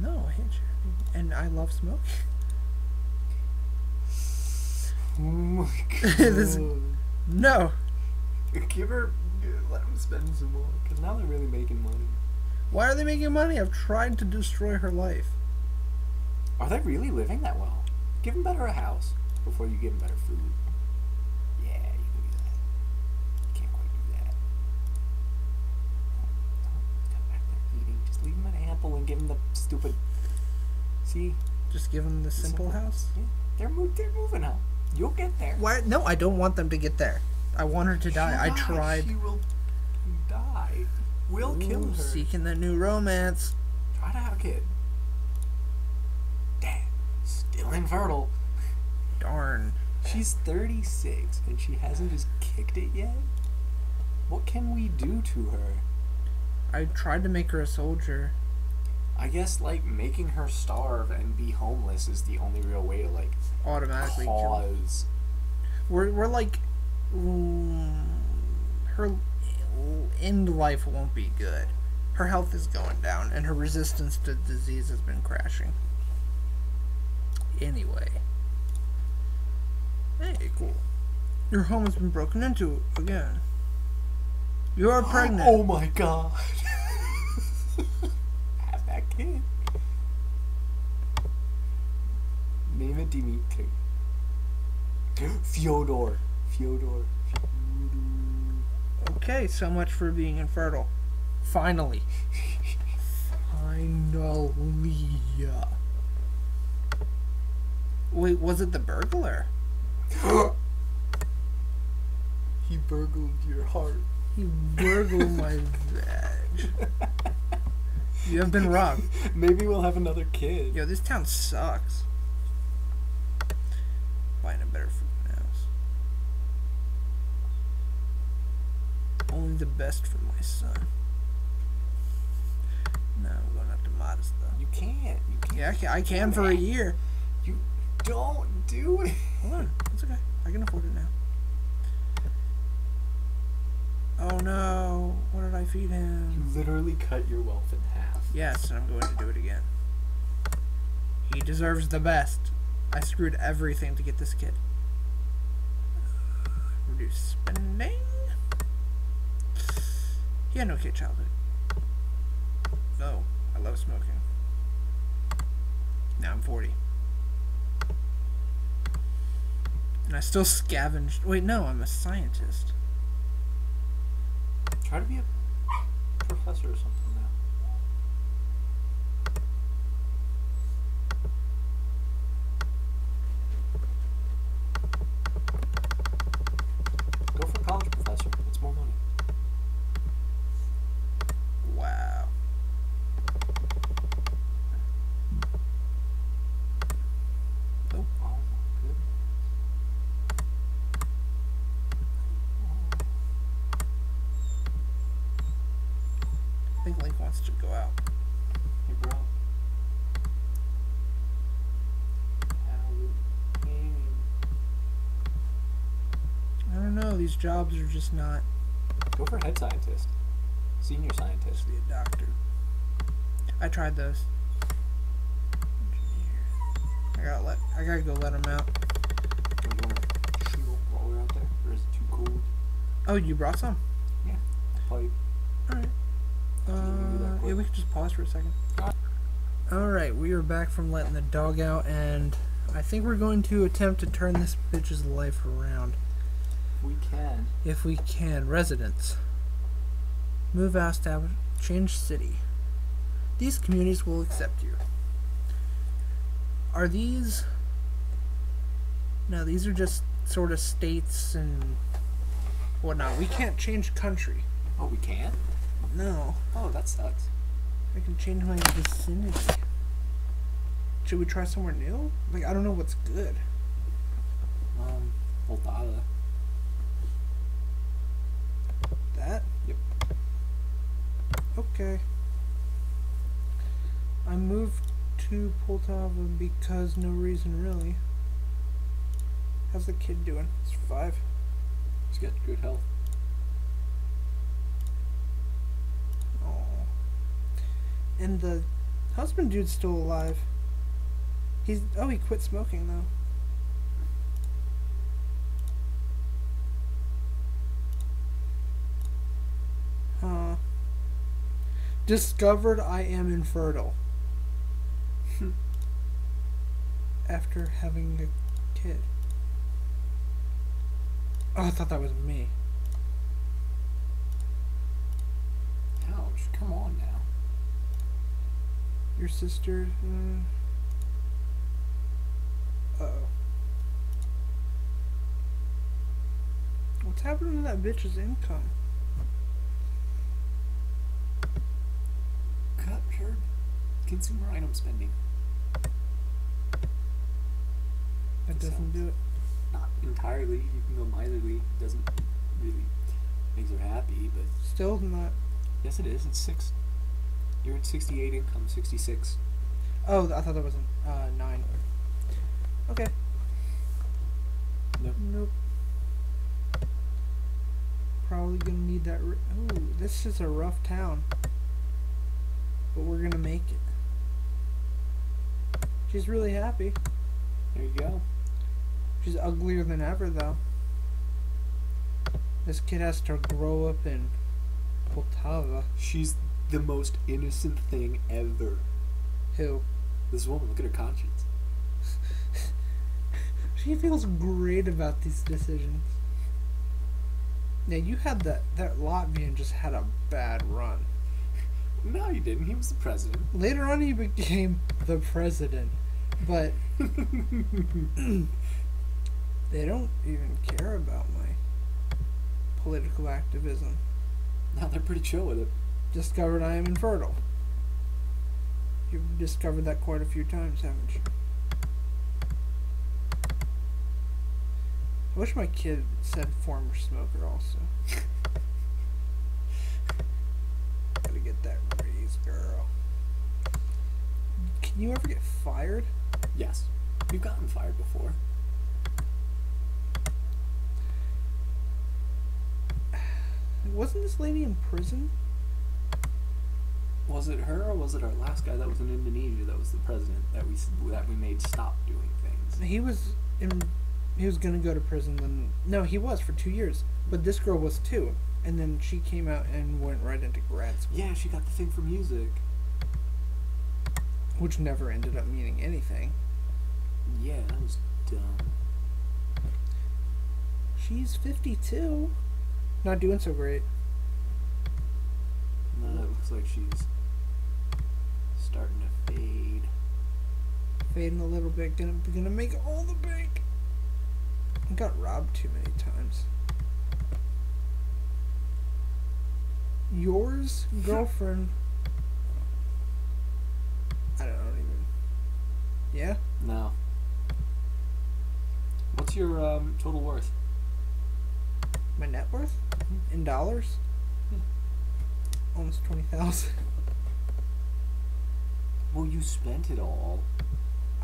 no, I hate you. And I love smoke. Oh my god. This- No. Give her. Let them spend some more. Because now they're really making money. Why are they making money? I've tried to destroy her life. Are they really living that well? Give them better a house before you give them better food. Yeah, you can do that. Can't quite do that. Don't come back there eating. Just leave them an apple and give them the stupid. See, Just give them the simple house. Yeah, they're mo- they're moving out. You'll get there. Why? No, I don't want them to get there. I want her to die. I tried. She will die. We'll kill her. Seeking the new romance. Try to have a kid. Still infertile. Darn. She's 36 and she hasn't just kicked it yet? What can we do to her? I tried to make her a soldier. I guess, like, making her starve and be homeless is the only real way to, like, Automatically cause. We're we're like, mm, her end life won't be good. Her health is going down, and her resistance to disease has been crashing. Anyway. Hey, cool. Your home has been broken into again. You are pregnant. Oh my god. have that kid. Name it Dimitri. Fyodor. Fyodor. Okay, so much for being infertile. Finally. Finally. Wait, was it the burglar? he burgled your heart. He burgled my veg. You have been robbed. Maybe we'll have another kid. Yo, this town sucks. Buying a better food house. Only the best for my son. No, I'm going up to modest though. You can't. You can't. Yeah, I can, I can for a year. You don't do it. Hold on, it's okay. I can afford it now. Oh no, what did I feed him? You literally cut your wealth in half. Yes, and I'm going to do it again. He deserves the best. I screwed everything to get this kid. Reduce spending. He had no kid childhood. No, I love smoking. Now I'm 40. And I still scavenged. Wait, no, I'm a scientist. Try to be a professor or something now. Go for college professor. It's more money. Wow. Nope. Oh my goodness. I think Link wants to go out. Hey bro. Halloween. I don't know. These jobs are just not. Go for head scientist. Senior scientist. Be a doctor. I tried those. Engineer. I gotta let. I gotta go let him out. Are you wanna while we're out there? Or is it too cold? Oh, you brought some. Yeah. Probably All right. you do that Uh, yeah, we could just pause for a second. All right, we are back from letting the dog out, and I think we're going to attempt to turn this bitch's life around we can. if we can. Residents, move out, establish, change city. These communities will accept you. Are these? No, these are just sort of states and whatnot. We can't change country. Oh, we can. No. Oh, that sucks. I can change my vicinity. Should we try somewhere new? Like I don't know what's good. Um, Poltava. That? Yep. Okay. I moved to Poltava because no reason really. How's the kid doing? It's five. He's got good health. Oh. And the husband dude's still alive. He's oh he quit smoking though. Huh. Discovered I am infertile. After having a kid. Oh, I thought that was me. Ouch! Come on now. Your sister. Uh oh. What's happening to that bitch's income? Her consumer item spending. That doesn't sounds- do it. Not entirely. You can go miserly. It doesn't really makes her happy, but Still not. yes, it is. It's six. You're at sixty-eight income, sixty-six. Oh, I thought that was a uh, nine. Okay. Nope. Nope. Probably gonna need that. Ooh, this is a rough town. But we're gonna make it. She's really happy. There you go. She's uglier than ever, though. This kid has to grow up in Poltava. She's the most innocent thing ever. Who? This woman, look at her conscience. She feels great about these decisions. Now you had that that lot Latvian just had a bad run. No, he didn't. He was the president. Later on, he became the president, but they don't even care about my political activism. now they're pretty chill with it. Discovered I am infertile. You've discovered that quite a few times, haven't you? I wish my kid said former smoker also. Gotta get that raised, girl. Can you ever get fired? Yes. You've gotten fired before. Wasn't this lady in prison? Was it her or was it our last guy that was in Indonesia that was the president that we that we made stop doing things? He was in. He was gonna go to prison. Then no, he was for two years. But this girl was too, and then she came out and went right into grad school, Yeah, she got the thing for music. which never ended up meaning anything. Yeah, that was dumb. She's fifty-two, not doing so great. No, it looks like she's starting to fade. Fading a little bit. Gonna gonna make all the bank. I got robbed too many times. Yours girlfriend. I don't even. Yeah. No. What's your um, total worth? My net worth in dollars. Hmm. Almost twenty thousand. Well, you spent it all.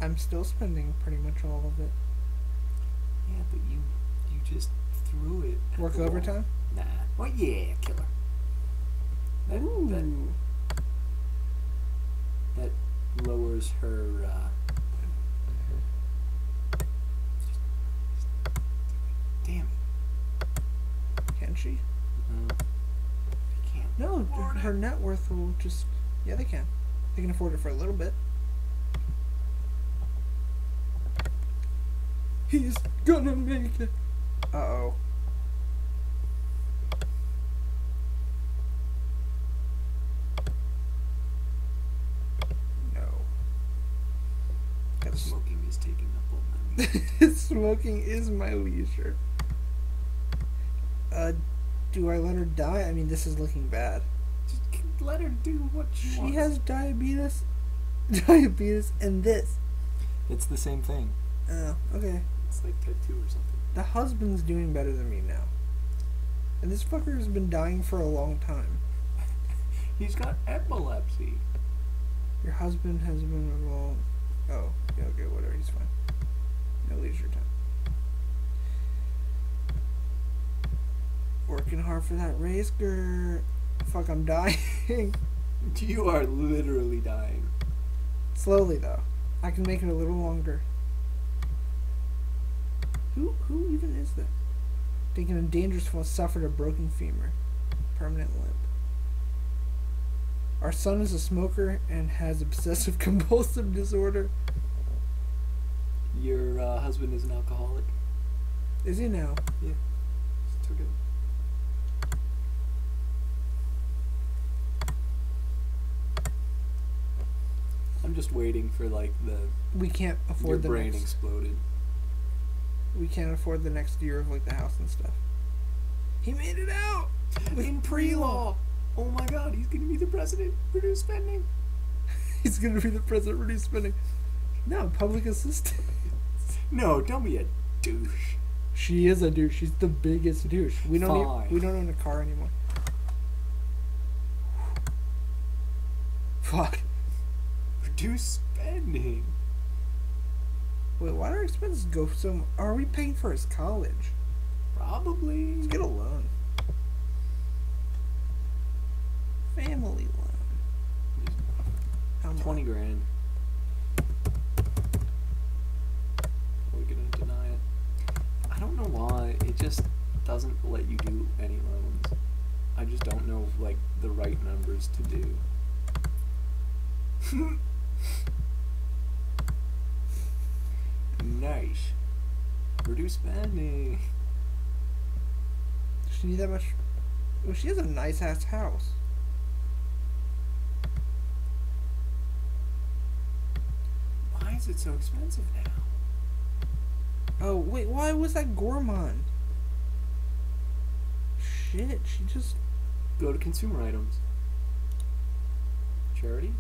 I'm still spending pretty much all of it. Yeah, but you you just threw it. Work overtime. Nah. Well, yeah, killer. That, that that lowers her. Uh, damn it! Can she? No, afford her it. net worth will just. Yeah, they can. They can afford it for a little bit. He's gonna make it. Uh oh. No. Gotta Smoking is taking up all my weekend. Smoking is my leisure. Uh, do I let her die? I mean, this is looking bad. Just let her do what she, She wants. has diabetes, diabetes, and this. It's the same thing. Oh, okay. It's like type two or something. The husband's doing better than me now, and this fucker has been dying for a long time. He's got epilepsy. Your husband has been involved. Oh, yeah, okay, whatever. He's fine. No leisure time. Working hard for that race, girl. Fuck, I'm dying. You are literally dying. Slowly though. I can make it a little longer. Who who even is that? Taking a dangerous fall suffered a broken femur. Permanent limp. Our son is a smoker and has obsessive compulsive disorder. Your uh, husband is an alcoholic. Is he now? Just took it. I'm just waiting for like the We can't your afford the brain next exploded. we can't afford the next year of like the house and stuff. He made it out! In pre-law. Oh my God, he's gonna be the president. Reduce spending. He's gonna be the president reduce spending. No, public assistance. No, don't be a douche. She is a douche. She's the biggest douche. We don't Fine. e- we don't own a car anymore. Fuck. Reduce spending. Wait, why do our expenses go so? m- Are we paying for his college? Probably. Let's get a loan. Family loan. How much? Twenty grand. Are we gonna deny it? I don't know why. It just doesn't let you do any loans. I just don't know like the right numbers to do. nice. Reduce spending. Does she need that much? Well, she has a nice ass house. Why is it so expensive now? Oh wait, why was that gourmand? Shit, she just Go to consumer items. Charity?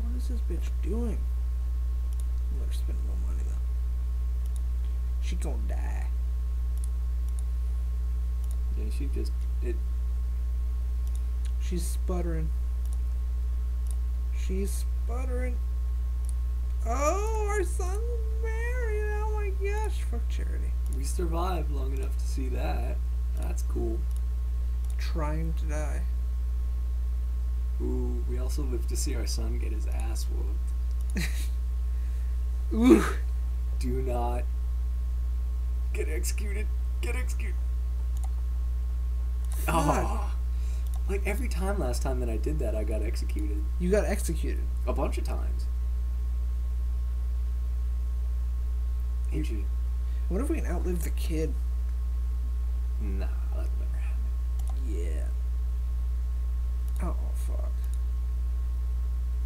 What is this bitch doing? Let her spend more money though. She gonna die. Yeah, she just it She's sputtering. She's sputtering. Oh, our son's married. Oh my gosh. Fuck charity. we survived long enough to see that. That's cool. Trying to die. Ooh, we also live to see our son get his ass whooped. Ooh. Do not get executed. Get executed. Oh. Like every time last time that I did that, I got executed. You got executed. A bunch of times. You? What if we can outlive the kid? Nah, that never happened. Yeah. Oh, fuck.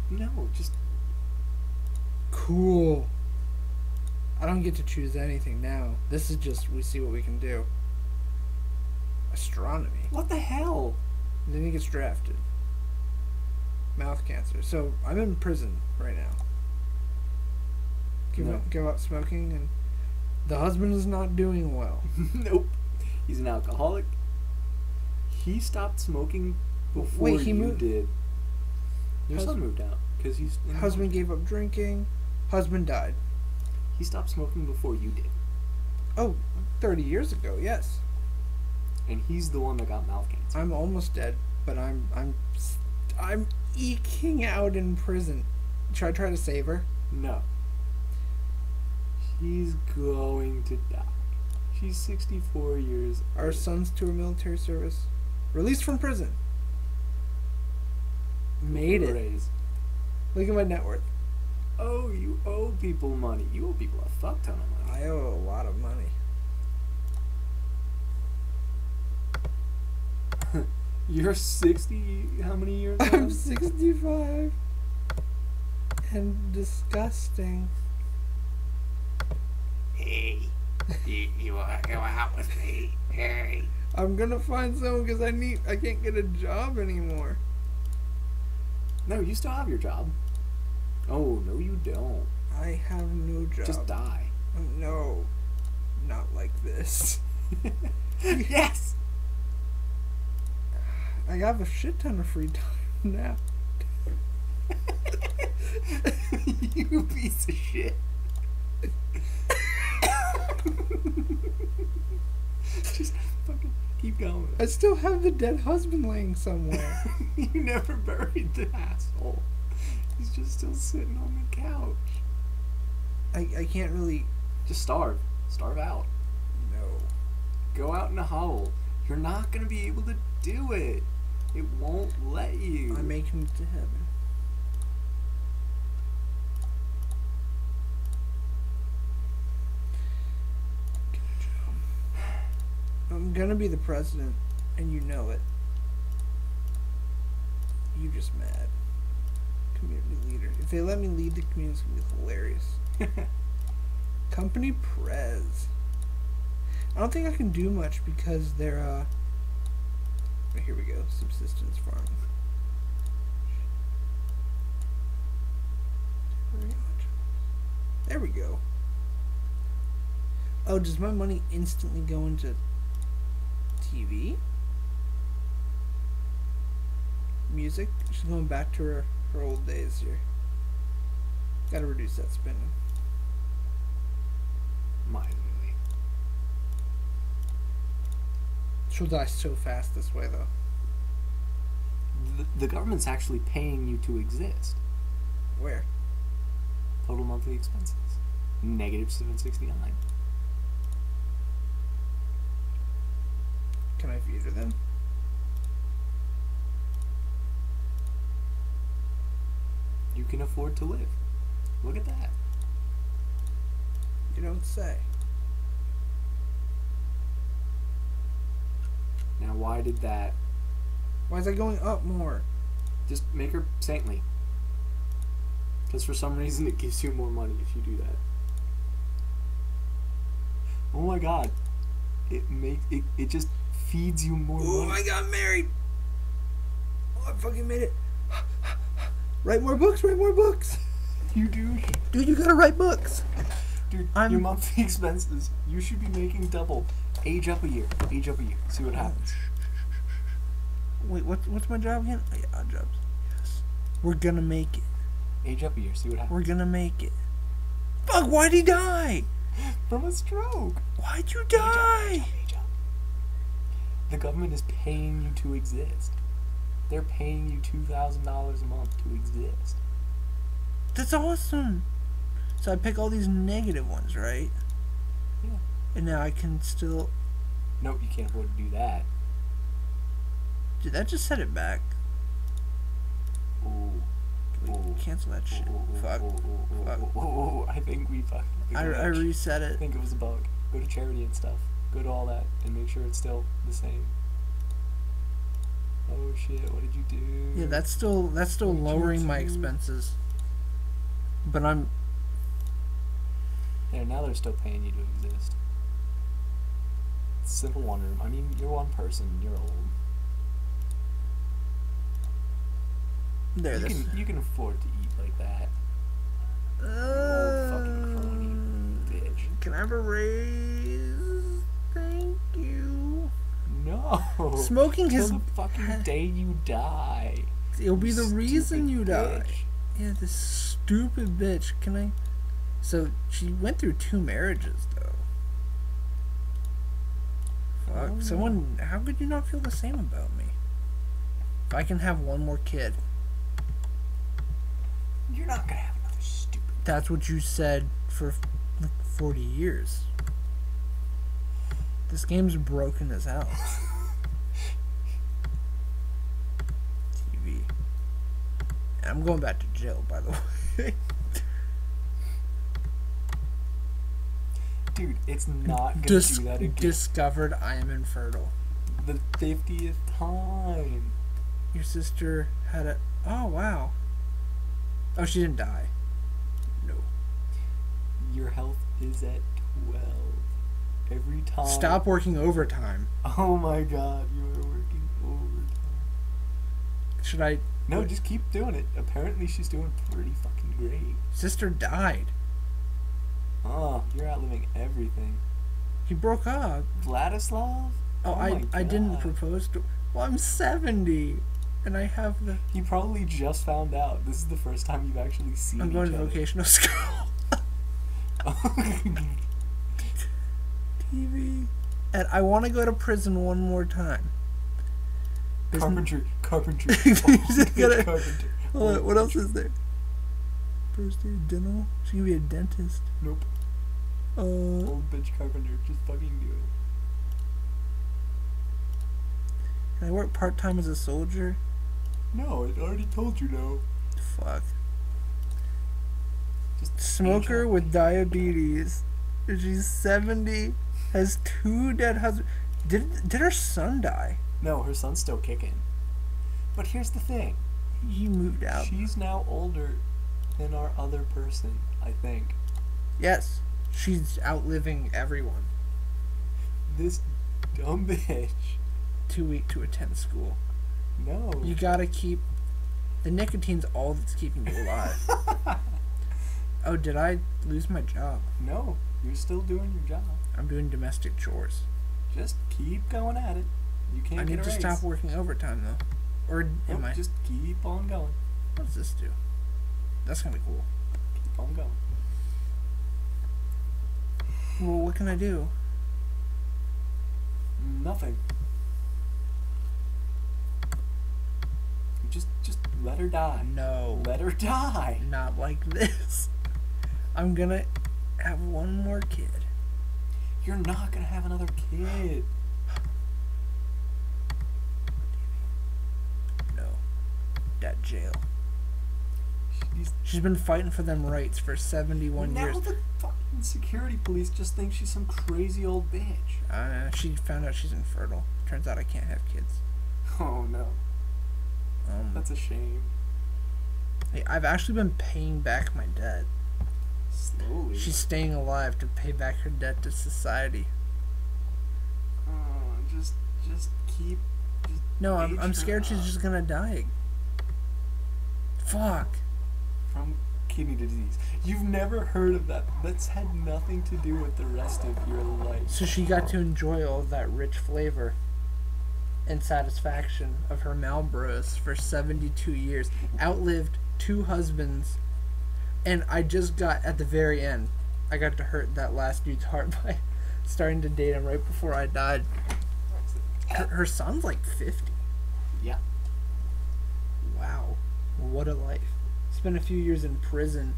No, just Cool. I don't get to choose anything now. This is just we see what we can do. Astronomy. what the hell? And then he gets drafted. Mouth cancer. So I'm in prison right now. Give No. up, go out smoking, and the husband is not doing well. nope. He's an alcoholic. He stopped smoking before Wait, he you moved- did. Your son moved out because he's Husband gave up drinking. Husband died. He stopped smoking before you did, Oh, 30 years ago. Yes, and he's the one that got mouth cancer. I'm almost dead, but I'm I'm I'm eking out in prison. Should I try to save her? No. She's going to die. She's 64 years Our son's to a military service. Released from prison. Made it. Raise. Look at my net worth. Oh, you owe people money. You owe people a fuck ton of money. I owe a lot of money. You're 60, how many years I'm old? 65 and disgusting. Hey, you, you wanna go out with me? Hey. I'm gonna find someone because I need. I can't get a job anymore. No, you still have your job. Oh, no, you don't. I have no job. Just die. Oh, No, not like this. yes! I have a shit ton of free time now. you piece of shit. Just fucking keep going. I still have the dead husband laying somewhere. you never buried the asshole. He's just still sitting on the couch. I, I can't really. Just starve. Starve out. No. Go out in a howl. You're not gonna be able to do it. It won't let you. I make him to heaven. Get a job. I'm gonna be the president, and you know it. You just mad. Community leader. If they let me lead the community, it's gonna be hilarious. Company Prez. I don't think I can do much because they're uh. Here we go. Subsistence farming. There we go. Oh, does my money instantly go into TV? Music? She's going back to her, her old days here. Gotta reduce that spending. Miserly. She'll die so fast this way, though. The, the government's actually paying you to exist. Where? Total monthly expenses. Negative 769. Can I feed her then? You can afford to live. Look at that. You don't say. Now, why did that? Why is that going up more? Just make her saintly. Because for some reason it gives you more money if you do that. Oh my god. It make it, it just feeds you more Oh, money. I got married. Oh, I fucking made it. write more books, write more books. You do. Dude, you gotta write books. Dude, I'm- your monthly expenses, you should be making double. Age up a year. Age up a year. See what happens. Wait, what, what's my job again? Oh, yeah, odd jobs. Yes. We're gonna make it. Age up a year. See what happens. We're gonna make it. Fuck, why'd he die? From a stroke. Why'd you Age up, die? age up, age up. The government is paying you to exist. They're paying you two thousand dollars a month to exist. That's awesome. So I pick all these negative ones, right? Yeah. And now I can still. Nope, you can't afford to do that. Did that just set it back? Ooh. Can we Ooh. cancel that shit? Ooh, Fuck. ooh, Fuck. I think we fucking. I, I reset it. I think it was a bug. Go to charity and stuff. Go to all that and make sure it's still the same. Oh shit! What did you do? Yeah, that's still that's still lowering my expenses. But I'm There, now they're still paying you to exist. Simple one room. I mean, you're one person. You're old. there. you This. can you can afford to eat like that. old fucking crony uh, bitch. Can I have a raise? No. Smoking has. the fucking day you die. It'll be the reason you die. Yeah, this stupid bitch. Can I? So she went through two marriages, though. Fuck. Oh, Someone. How could you not feel the same about me? If I can have one more kid, You're not gonna have another stupid. that's what you said for like forty years. This game's broken as hell. I'm going back to jail, by the way. Dude, it's not gonna Dis- do that again. discovered I am infertile. the fiftieth time. Your sister had a. Oh wow. Oh, she didn't die. No. Your health is at twelve. Every time. Stop working overtime. Oh my god, you are working overtime. Should I? No, just keep doing it. Apparently, she's doing pretty fucking great. Sister died. Oh, you're outliving everything. He broke up. Vladislav? Oh, Oh I I didn't propose to. Well, I'm 70, and I have the. He probably just found out. This is the first time you've actually seen I'm going to vocational school. TV. And I want to go to prison one more time. Carpentry, carpentry. Oh, gotta- carpenter. What, what else is there? First aid, dental. She can be a dentist. Nope. Uh, Old bitch carpenter. Just fucking do it. can I work part time as a soldier? No, it already told you no. Fuck. Just Smoker with diabetes. She's 70. Has two dead husbands. Did did her son die? No, her son's still kicking. But here's the thing. He moved out. She's now older than our other person, I think. Yes, she's outliving everyone. This dumb bitch. Too weak to attend school. No. You gotta keep. The nicotine's all that's keeping you alive. oh, did I lose my job? no, you're still doing your job. I'm doing domestic chores. Just keep going at it. You can't I need to raise. stop working overtime though. Or am Nope, I? Just keep on going. What does this do? That's gonna be cool. Keep on going. Well, what can I do? Nothing. Just, just let her die. No, Let her die. not like this. I'm gonna have one more kid. You're not gonna have another kid. No, that jail. She's She's been fighting for them rights for 71 now years. Now the fucking security police just think she's some crazy old bitch. Uh, she found out she's infertile. Turns out I can't have kids. Oh no, Um, that's a shame. hey, I've actually been paying back my debt. Slowly. She's staying alive to pay back her debt to society. Oh, just, just keep. Just No, I'm, I'm scared she's just gonna die. Fuck. from kidney disease. You've never heard of that. That's had nothing to do with the rest of your life. So she got to enjoy all that rich flavor and satisfaction of her Marlboros for 72 years. Outlived two husbands. And I just got, at the very end, I got to hurt that last dude's heart by starting to date him right before I died. Her, her son's like 50. Yeah. What a life. Spent a few years in prison.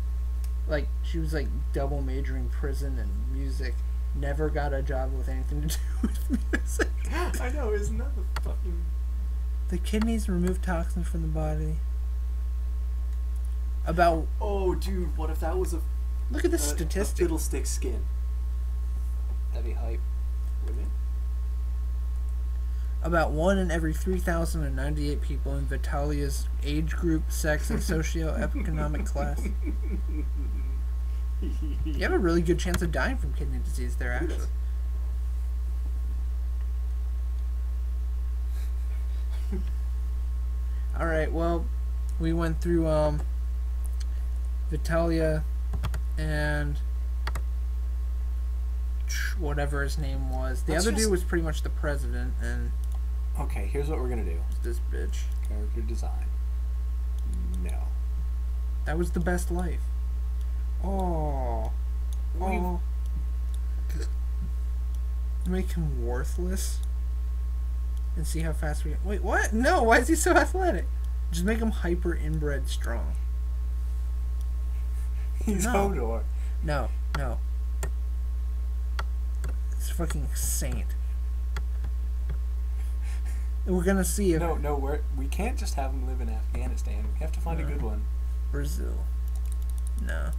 Like, she was like double majoring prison and music. Never got a job with anything to do with music. I know, isn't that the fucking. The kidneys remove toxins from the body. About Oh, dude, what if that was a, look at the a, a statistic. fiddlestick skin? That'd be hype? About one in every three thousand and ninety-eight people in Vitalia's age group, sex, and socio-economic class. You have a really good chance of dying from kidney disease there, actually. All right. Well, we went through um, Vitalia and whatever his name was. The other dude was pretty much the president, and Okay, here's what we're gonna do. this bitch. Character design. No. That was the best life. Oh. Oh. Make him worthless. And see how fast we. Wait, what? No, why is he so athletic? Just make him hyper inbred strong. He's No. Hodor. No, no. It's fucking saint. We're gonna see if No, no, we're, we can't just have him live in Afghanistan. We have to find a good one. Brazil. No.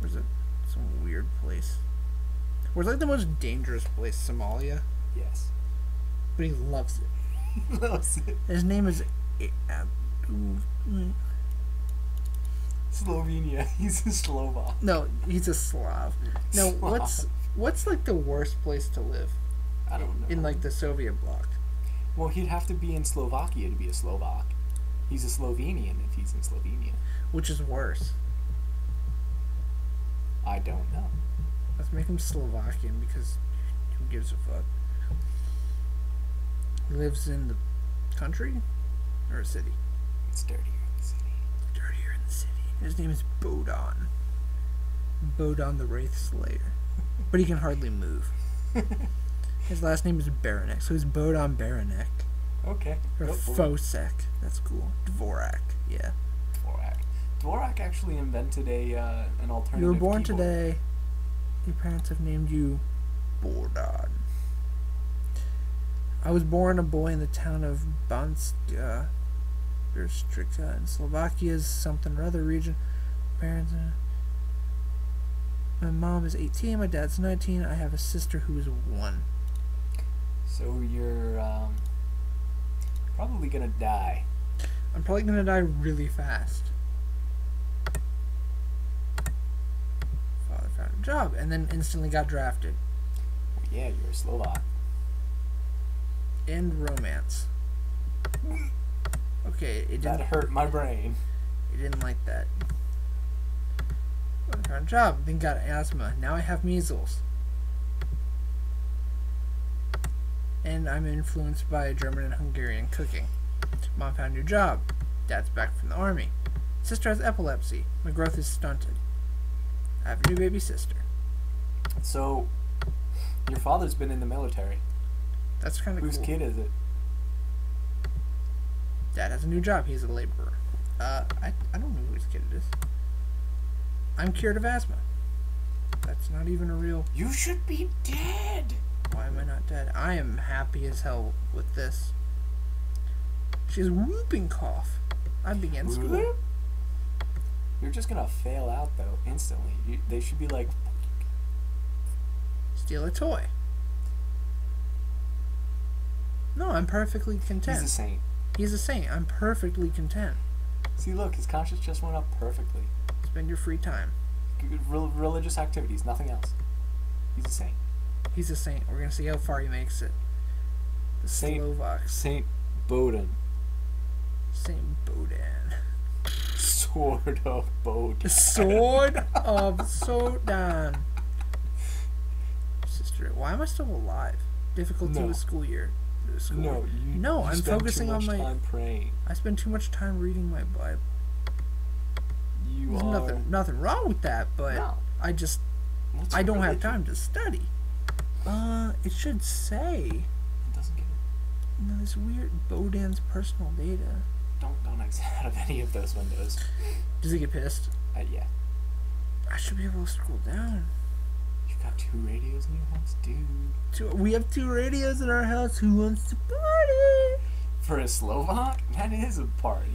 Where's it? Some weird place. Where's like the most dangerous place? Somalia. Yes. But he loves it. Loves it. His name is. Mm. Slovenia. He's a Slovak. No, he's a Slav. No, Slav. what's what's like the worst place to live I don't know. in like the Soviet bloc? Well, he'd have to be in Slovakia to be a Slovak. He's a Slovenian if he's in Slovenia. Which is worse? I don't know. Let's make him Slovakian because who gives a fuck? He lives in the country or a city? It's dirtier in the city. Dirtier in the city. His name is Bodon. Bodon the Wraith Slayer. But he can hardly move. His last name is Baranek, so he's Bodon Baranek. Okay. Or. Fosek. That's cool. Dvorak. Yeah. Dvorak. Dvorak actually invented a uh, an alternative. You were born keyboard. today. Your parents have named you Bordon. I was born a boy in the town of Banska Bystrica in Slovakia's something or other region. Parents. Uh, my mom is 18, my dad's 19. I have a sister who is 1. So you're um, probably gonna die. I'm probably gonna die really fast. Father found a job and then instantly got drafted. Yeah, you're a Slovak. End romance. Okay, it That didn't. hurt my brain. It didn't like that. Father found a job, then got asthma. Now I have measles. And I'm influenced by German and Hungarian cooking. Mom found a new job. Dad's back from the army. Sister has epilepsy. My growth is stunted. I have a new baby sister. So, your father's been in the military. That's kind of Whose cool. kid is it? Dad has a new job. He's a laborer. Uh, I, I don't know whose kid it is. I'm cured of asthma. That's not even a real. You should be dead. Why am I not dead? I am happy as hell with this. She has whooping cough. I began school. You're just gonna fail out though instantly. You, they should be like, Steal a toy. No, I'm perfectly content. he's a saint. He's a saint. I'm perfectly content. See, look, his conscience just went up perfectly. Spend your free time. Religious activities, nothing else. He's a saint. He's a saint. We're gonna see how far he makes it. The Saint- Slovaks. Saint Bowden. Saint Bodan. Sword of. The sword of Sodan. Sister, why am I still alive? Difficulty No. with school year. School No, year. you. No, you I'm spend focusing too on my- time praying. I spend too much time reading my Bible. You There's are. nothing, nothing wrong with that, but No. I just, What's I don't have religion? time to study. Uh, it should say. It doesn't give. No, this weird Bodan's personal data. Don't don't exit out of any of those windows. Does he get pissed? Uh, yeah. I should be able to scroll down. You got two radios in your house, dude. Two, we have two radios in our house. Who wants to party? For a Slovak, that is a party.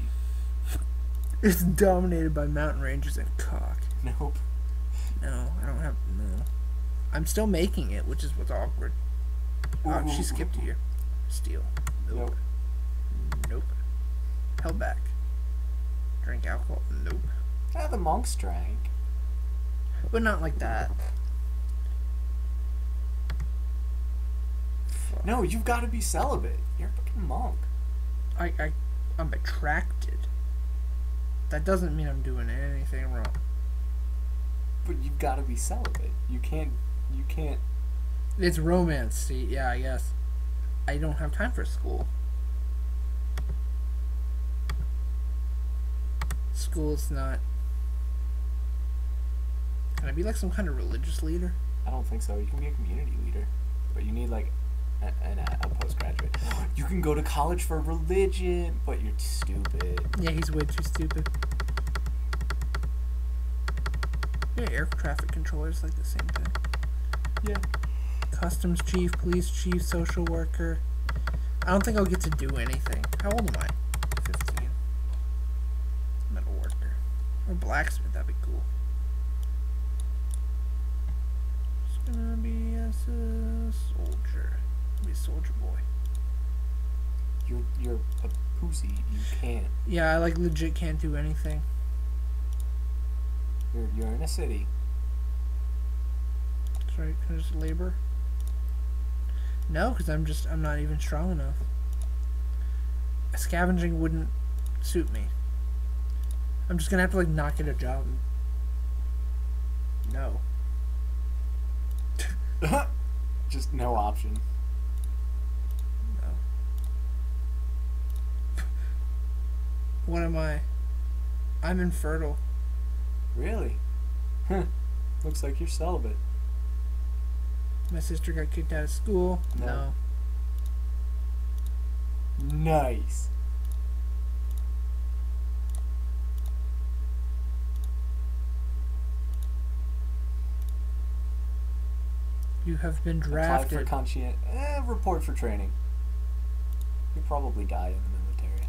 It's dominated by mountain ranges and cock. Nope. No, I don't have no. I'm still making it, which is what's awkward. Oh, Ooh, she skipped ooh. here. Steal. Nope. Nope. Held back. Drink alcohol. Nope. Ah, the monks drank. But not like that. Fuck. No, you've got to be celibate. You're a fucking monk. I, I, I'm attracted. That doesn't mean I'm doing anything wrong. But you've got to be celibate. You can't. You can't. It's romance, see? Yeah, I guess. I don't have time for school. School's not. Can I be like some kind of religious leader? I don't think so. You can be a community leader, but you need like a, an, a postgraduate. You can go to college for religion, but you're stupid. Yeah, he's way too stupid. Yeah, air traffic controllers like the same thing. Yeah. Customs chief, police chief, social worker. I don't think I'll get to do anything. How old am I? 15. Metal worker. Or blacksmith, that'd be cool. Just gonna be a s- soldier. Be a soldier boy. You're you're a pussy. You can't. Yeah, I like legit can't do anything. You're you're in a city. Right. Can I just labor? No, because I'm just I'm not even strong enough. Scavenging wouldn't suit me. I'm just gonna have to like not get a job. No. Just no option. No. What am I? I'm infertile. Really? Huh. Looks like you're celibate. My sister got kicked out of school. No. Nice. You have been Apply for drafted. conscient. Eh, report for training. You probably die in the military.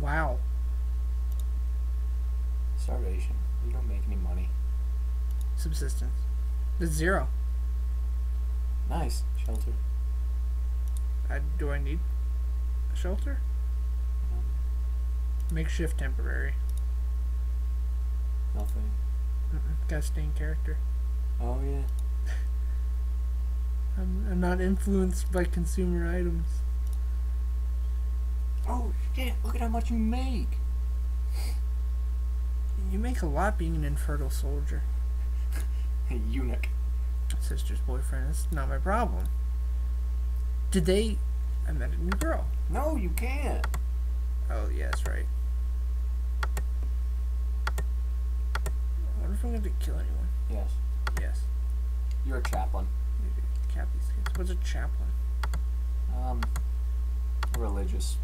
wow. Starvation. You don't make any money. Subsistence. It's zero. Nice shelter. I, do I need a shelter? Um. Makeshift temporary. Nothing. Mm-mm. Gotta stay character. Oh yeah. I'm, I'm not influenced by consumer items. Oh shit! Look at how much you make. You make a lot being an infertile soldier. Eunuch. Sister's boyfriend. That's not my problem. Did they. I met a new girl. No, you can't. Oh, yeah, that's right. I wonder if I'm going to kill anyone. Yes. Yes. You're a chaplain. Cap these kids. What's a chaplain? Um, a religious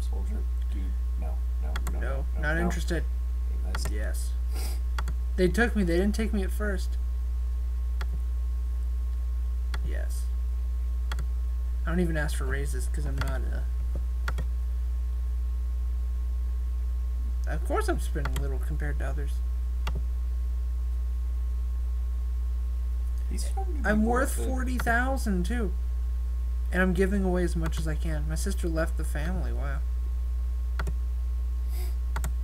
soldier. Dude, no, no, no, No, no, not no. interested. Yes. They took me. They didn't take me at first. I don't even ask for raises because I'm not a. Of course, I'm spending little compared to others. I'm worth forty thousand too, and I'm giving away as much as I can. My sister left the family. Wow.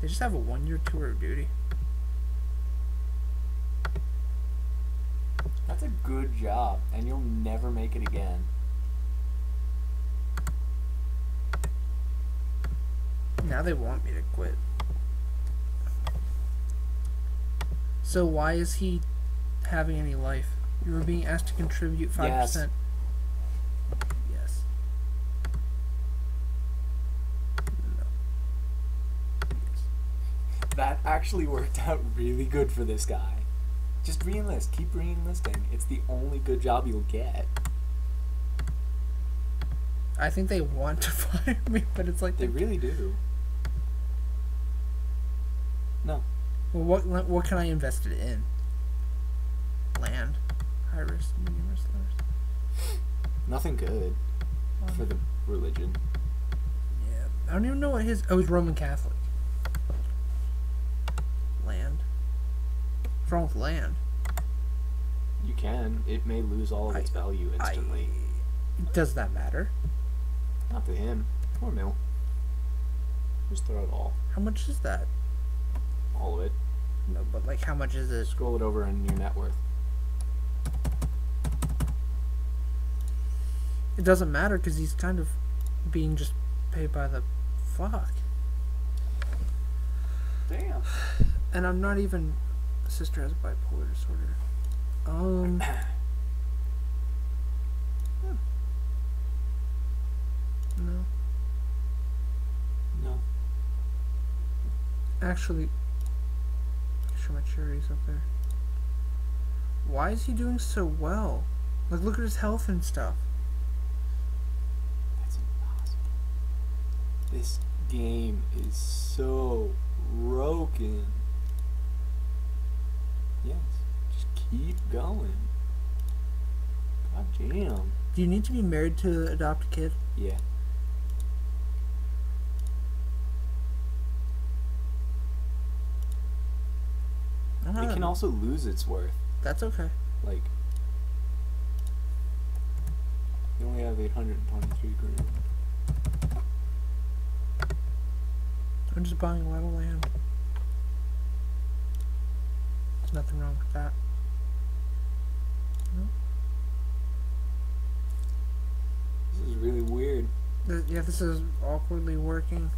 They just have a one-year tour of duty. That's a good job, and you'll never make it again. Now they want me to quit. So why is he having any life? You were being asked to contribute 5%. Yes. Yes. No. Yes. That actually worked out really good for this guy. Just re-enlist. Keep re-enlisting. It's the only good job you'll get. I think they want to fire me, but it's like They they. really do. No. Well, what what can I invest it in? Land, high risk, medium risk. Nothing good for the religion. Yeah, I don't even know what his. Oh, he's Roman Catholic. Land. What's wrong with land? You can. It may lose all of its I- value instantly. I, does that matter? Not to him. Poor Mill. Just throw it all. How much is that? All of it. No, but like, how much is it? Scroll it over in your net worth. It doesn't matter because he's kind of being just paid by the fuck, Damn. and I'm not even. Sister has bipolar disorder. Um. No. No. Actually, show my cherries up there. Why is he doing so well? Like, look at his health and stuff. That's impossible. This game is so broken. Yes. Just keep going. God damn. Do you need to be married to adopt a kid? Yeah. I It can also lose its worth. That's okay. Like, you only have 823 grand. I'm just buying a lot of land. There's nothing wrong with that. This is really weird. Th- Yeah, this is awkwardly working.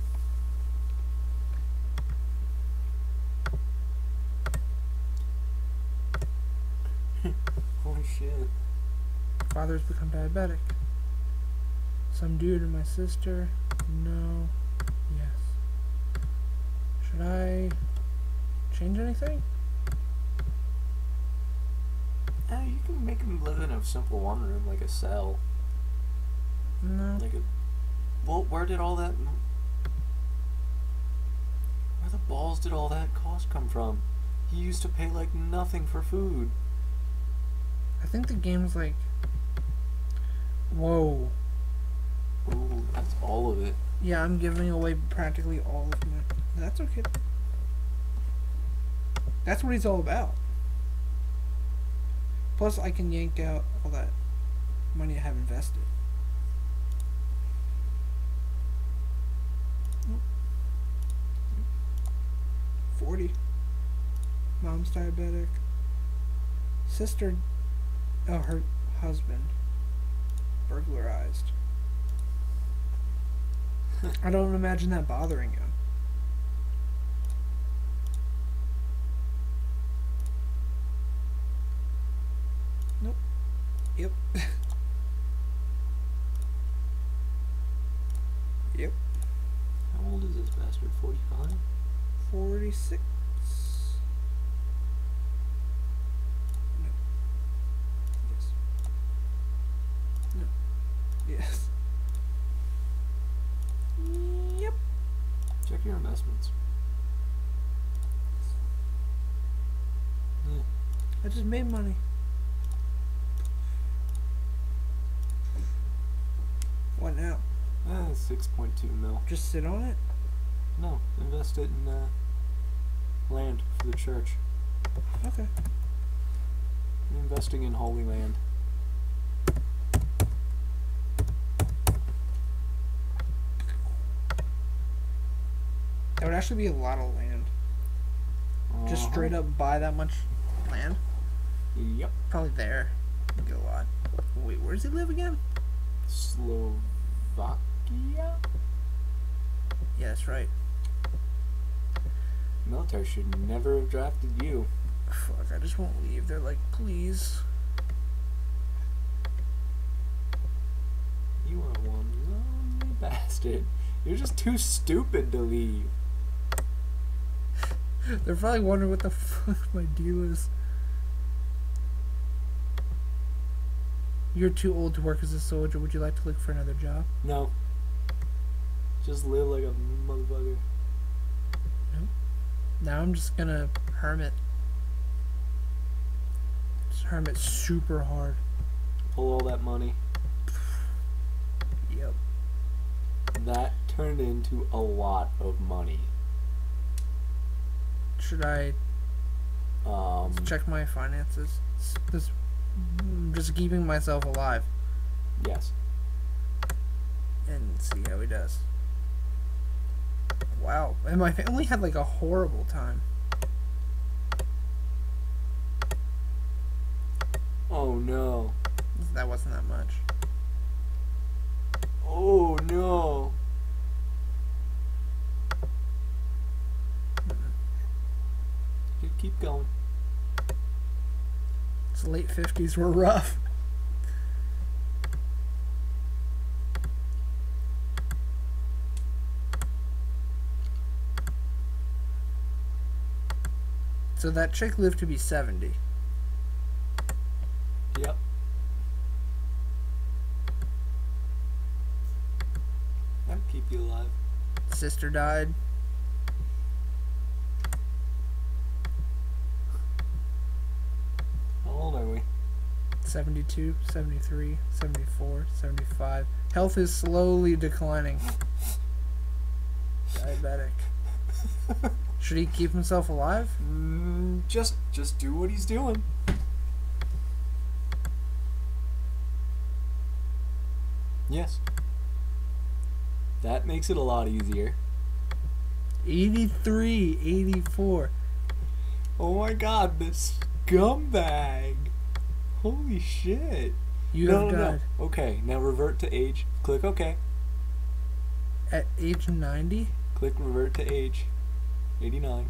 Holy shit. Father's become diabetic. Some dude and my sister. No. Yes. Should I change anything? Uh, you can make him live in a simple one room, like a cell. No. Like a. Well, where did all that. Where the balls did all that cost come from? He used to pay like nothing for food. I think the game's like. Whoa. Ooh, that's all of it. Yeah, I'm giving away practically all of my. That's okay. That's what he's all about. Plus, I can yank out all that money I have invested. Forty. Mom's diabetic. Sister. Oh, her husband. Burglarized. I don't imagine that bothering you. Nope. Yep. yep. How old is this bastard? 45? 46. No. Yes. No. Yes. Yep. Check your investments. Yeah. I just made money. What now? Ah, 6.2 mil. Just sit on it? No, invest it in uh, land for the church. Okay. I'm investing in Holy Land. That would actually be a lot of land. Just Uh-huh. straight up buy that much land? Yep. Probably there. Get a lot. Wait, where does he live again? Slovakia? Yeah, that's right. Military should never have drafted you. Fuck, I just won't leave. They're like, please. You are one lonely bastard. You're just too stupid to leave. They're probably wondering what the fuck my deal is. You're too old to work as a soldier. Would you like to look for another job? No. Just live like a motherfucker. Now I'm just gonna hermit. Just hermit super hard. Pull all that money. Yep. That turned into a lot of money. Should I Um, check my finances? This, I'm just keeping myself alive yes. and see how he does. Wow, and my family had like a horrible time. Oh no. That wasn't that much. Oh no. You keep going. The late fifties were rough. So that chick lived to be seventy. Yep. That'll keep you alive. Sister died. How old are we? 72, 73, 74, 75. Health is slowly declining. Diabetic. Should he keep himself alive? Mm, just just do what he's doing. Yes. That makes it a lot easier. 83, 84. Oh my god, this scumbag. Holy shit. You no, have no, died no. Okay, now revert to age. Click OK. at age 90? Click revert to age. 89.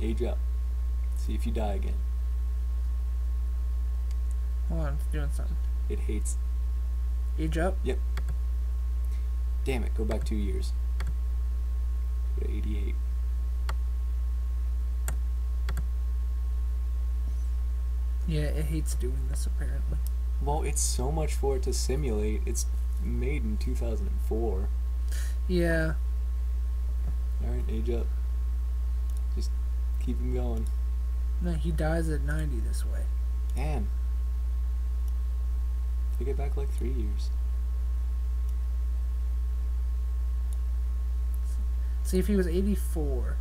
Age up. See if you die again. Hold on, it's doing something. It hates. Age up? Yep. Damn it, go back two years. Go to 88. Yeah, it hates doing this apparently. Well, it's so much for it to simulate. It's made in 2004. Yeah, Alright, age up. Just keep him going. no, he dies at 90 this way. Damn. Take it back like three years. See if he was 84.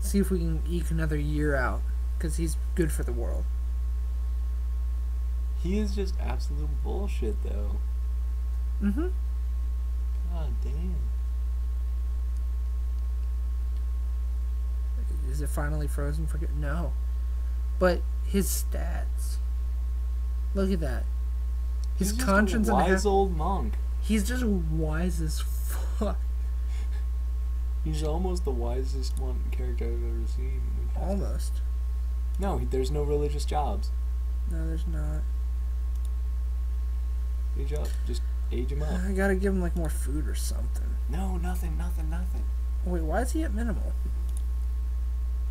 See if we can eke another year out. Because he's good for the world. He is just absolute bullshit, though. Mm hmm. God damn. Is it finally frozen for good? No. But his stats. Look at that. His He's just conscience a and wise old monk. He's just wise as fuck. He's almost the wisest one character I've ever seen. Almost. No, there's no religious jobs. No, there's not. Age up. Just age him up. I gotta give him like more food or something. No, nothing, nothing, nothing. Wait, why is he at minimal?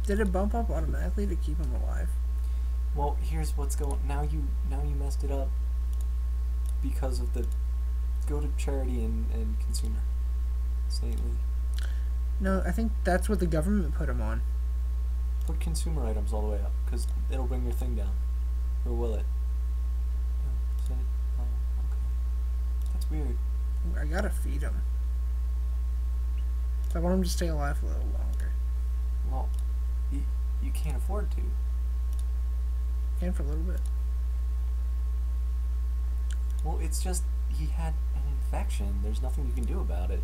Did it bump up automatically to keep him alive? Well, here's what's going. Now you, now you messed it up. Because of the, go to charity and and consumer. Saintly. No, I think that's what the government put him on. Put consumer items all the way up, because it'll bring your thing down. Or will it? No, is it? Oh, okay. That's weird. I gotta feed him. I want him to stay alive a little longer. Well, you, can't afford to. Can for a little bit. Well, it's just he had an infection. There's nothing you can do about it.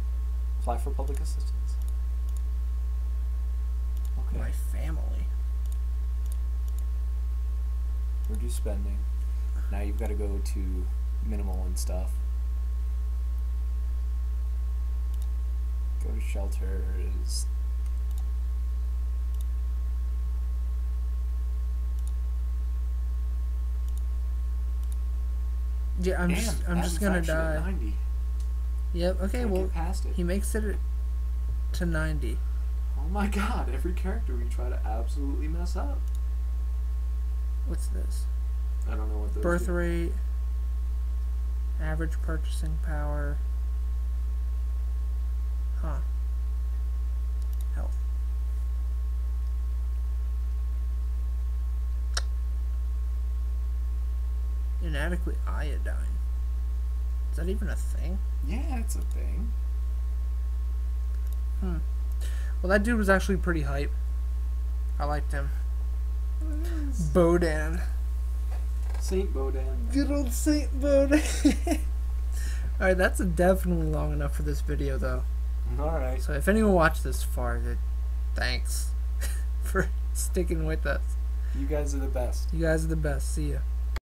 Apply for public assistance. Okay. My family. Reduce spending. Now you've got to go to minimal and stuff. Go to shelters. Yeah, I'm just I'm just gonna die. Yep. Okay. Can't Well, he makes it to ninety. Oh my god! Every character we try to absolutely mess up. What's this? I don't know what those Birth do. rate. Average purchasing power. Huh. Health. Inadequate iodine. Is that even a thing? Yeah, it's a thing. Hmm. Well, that dude was actually pretty hype. I liked him. Bodan. Saint Bodan. Good old Saint Bodan. Alright, that's definitely long enough for this video, though. All right. So if anyone watched this far, then thanks for sticking with us. You guys are the best. You guys are the best. See ya.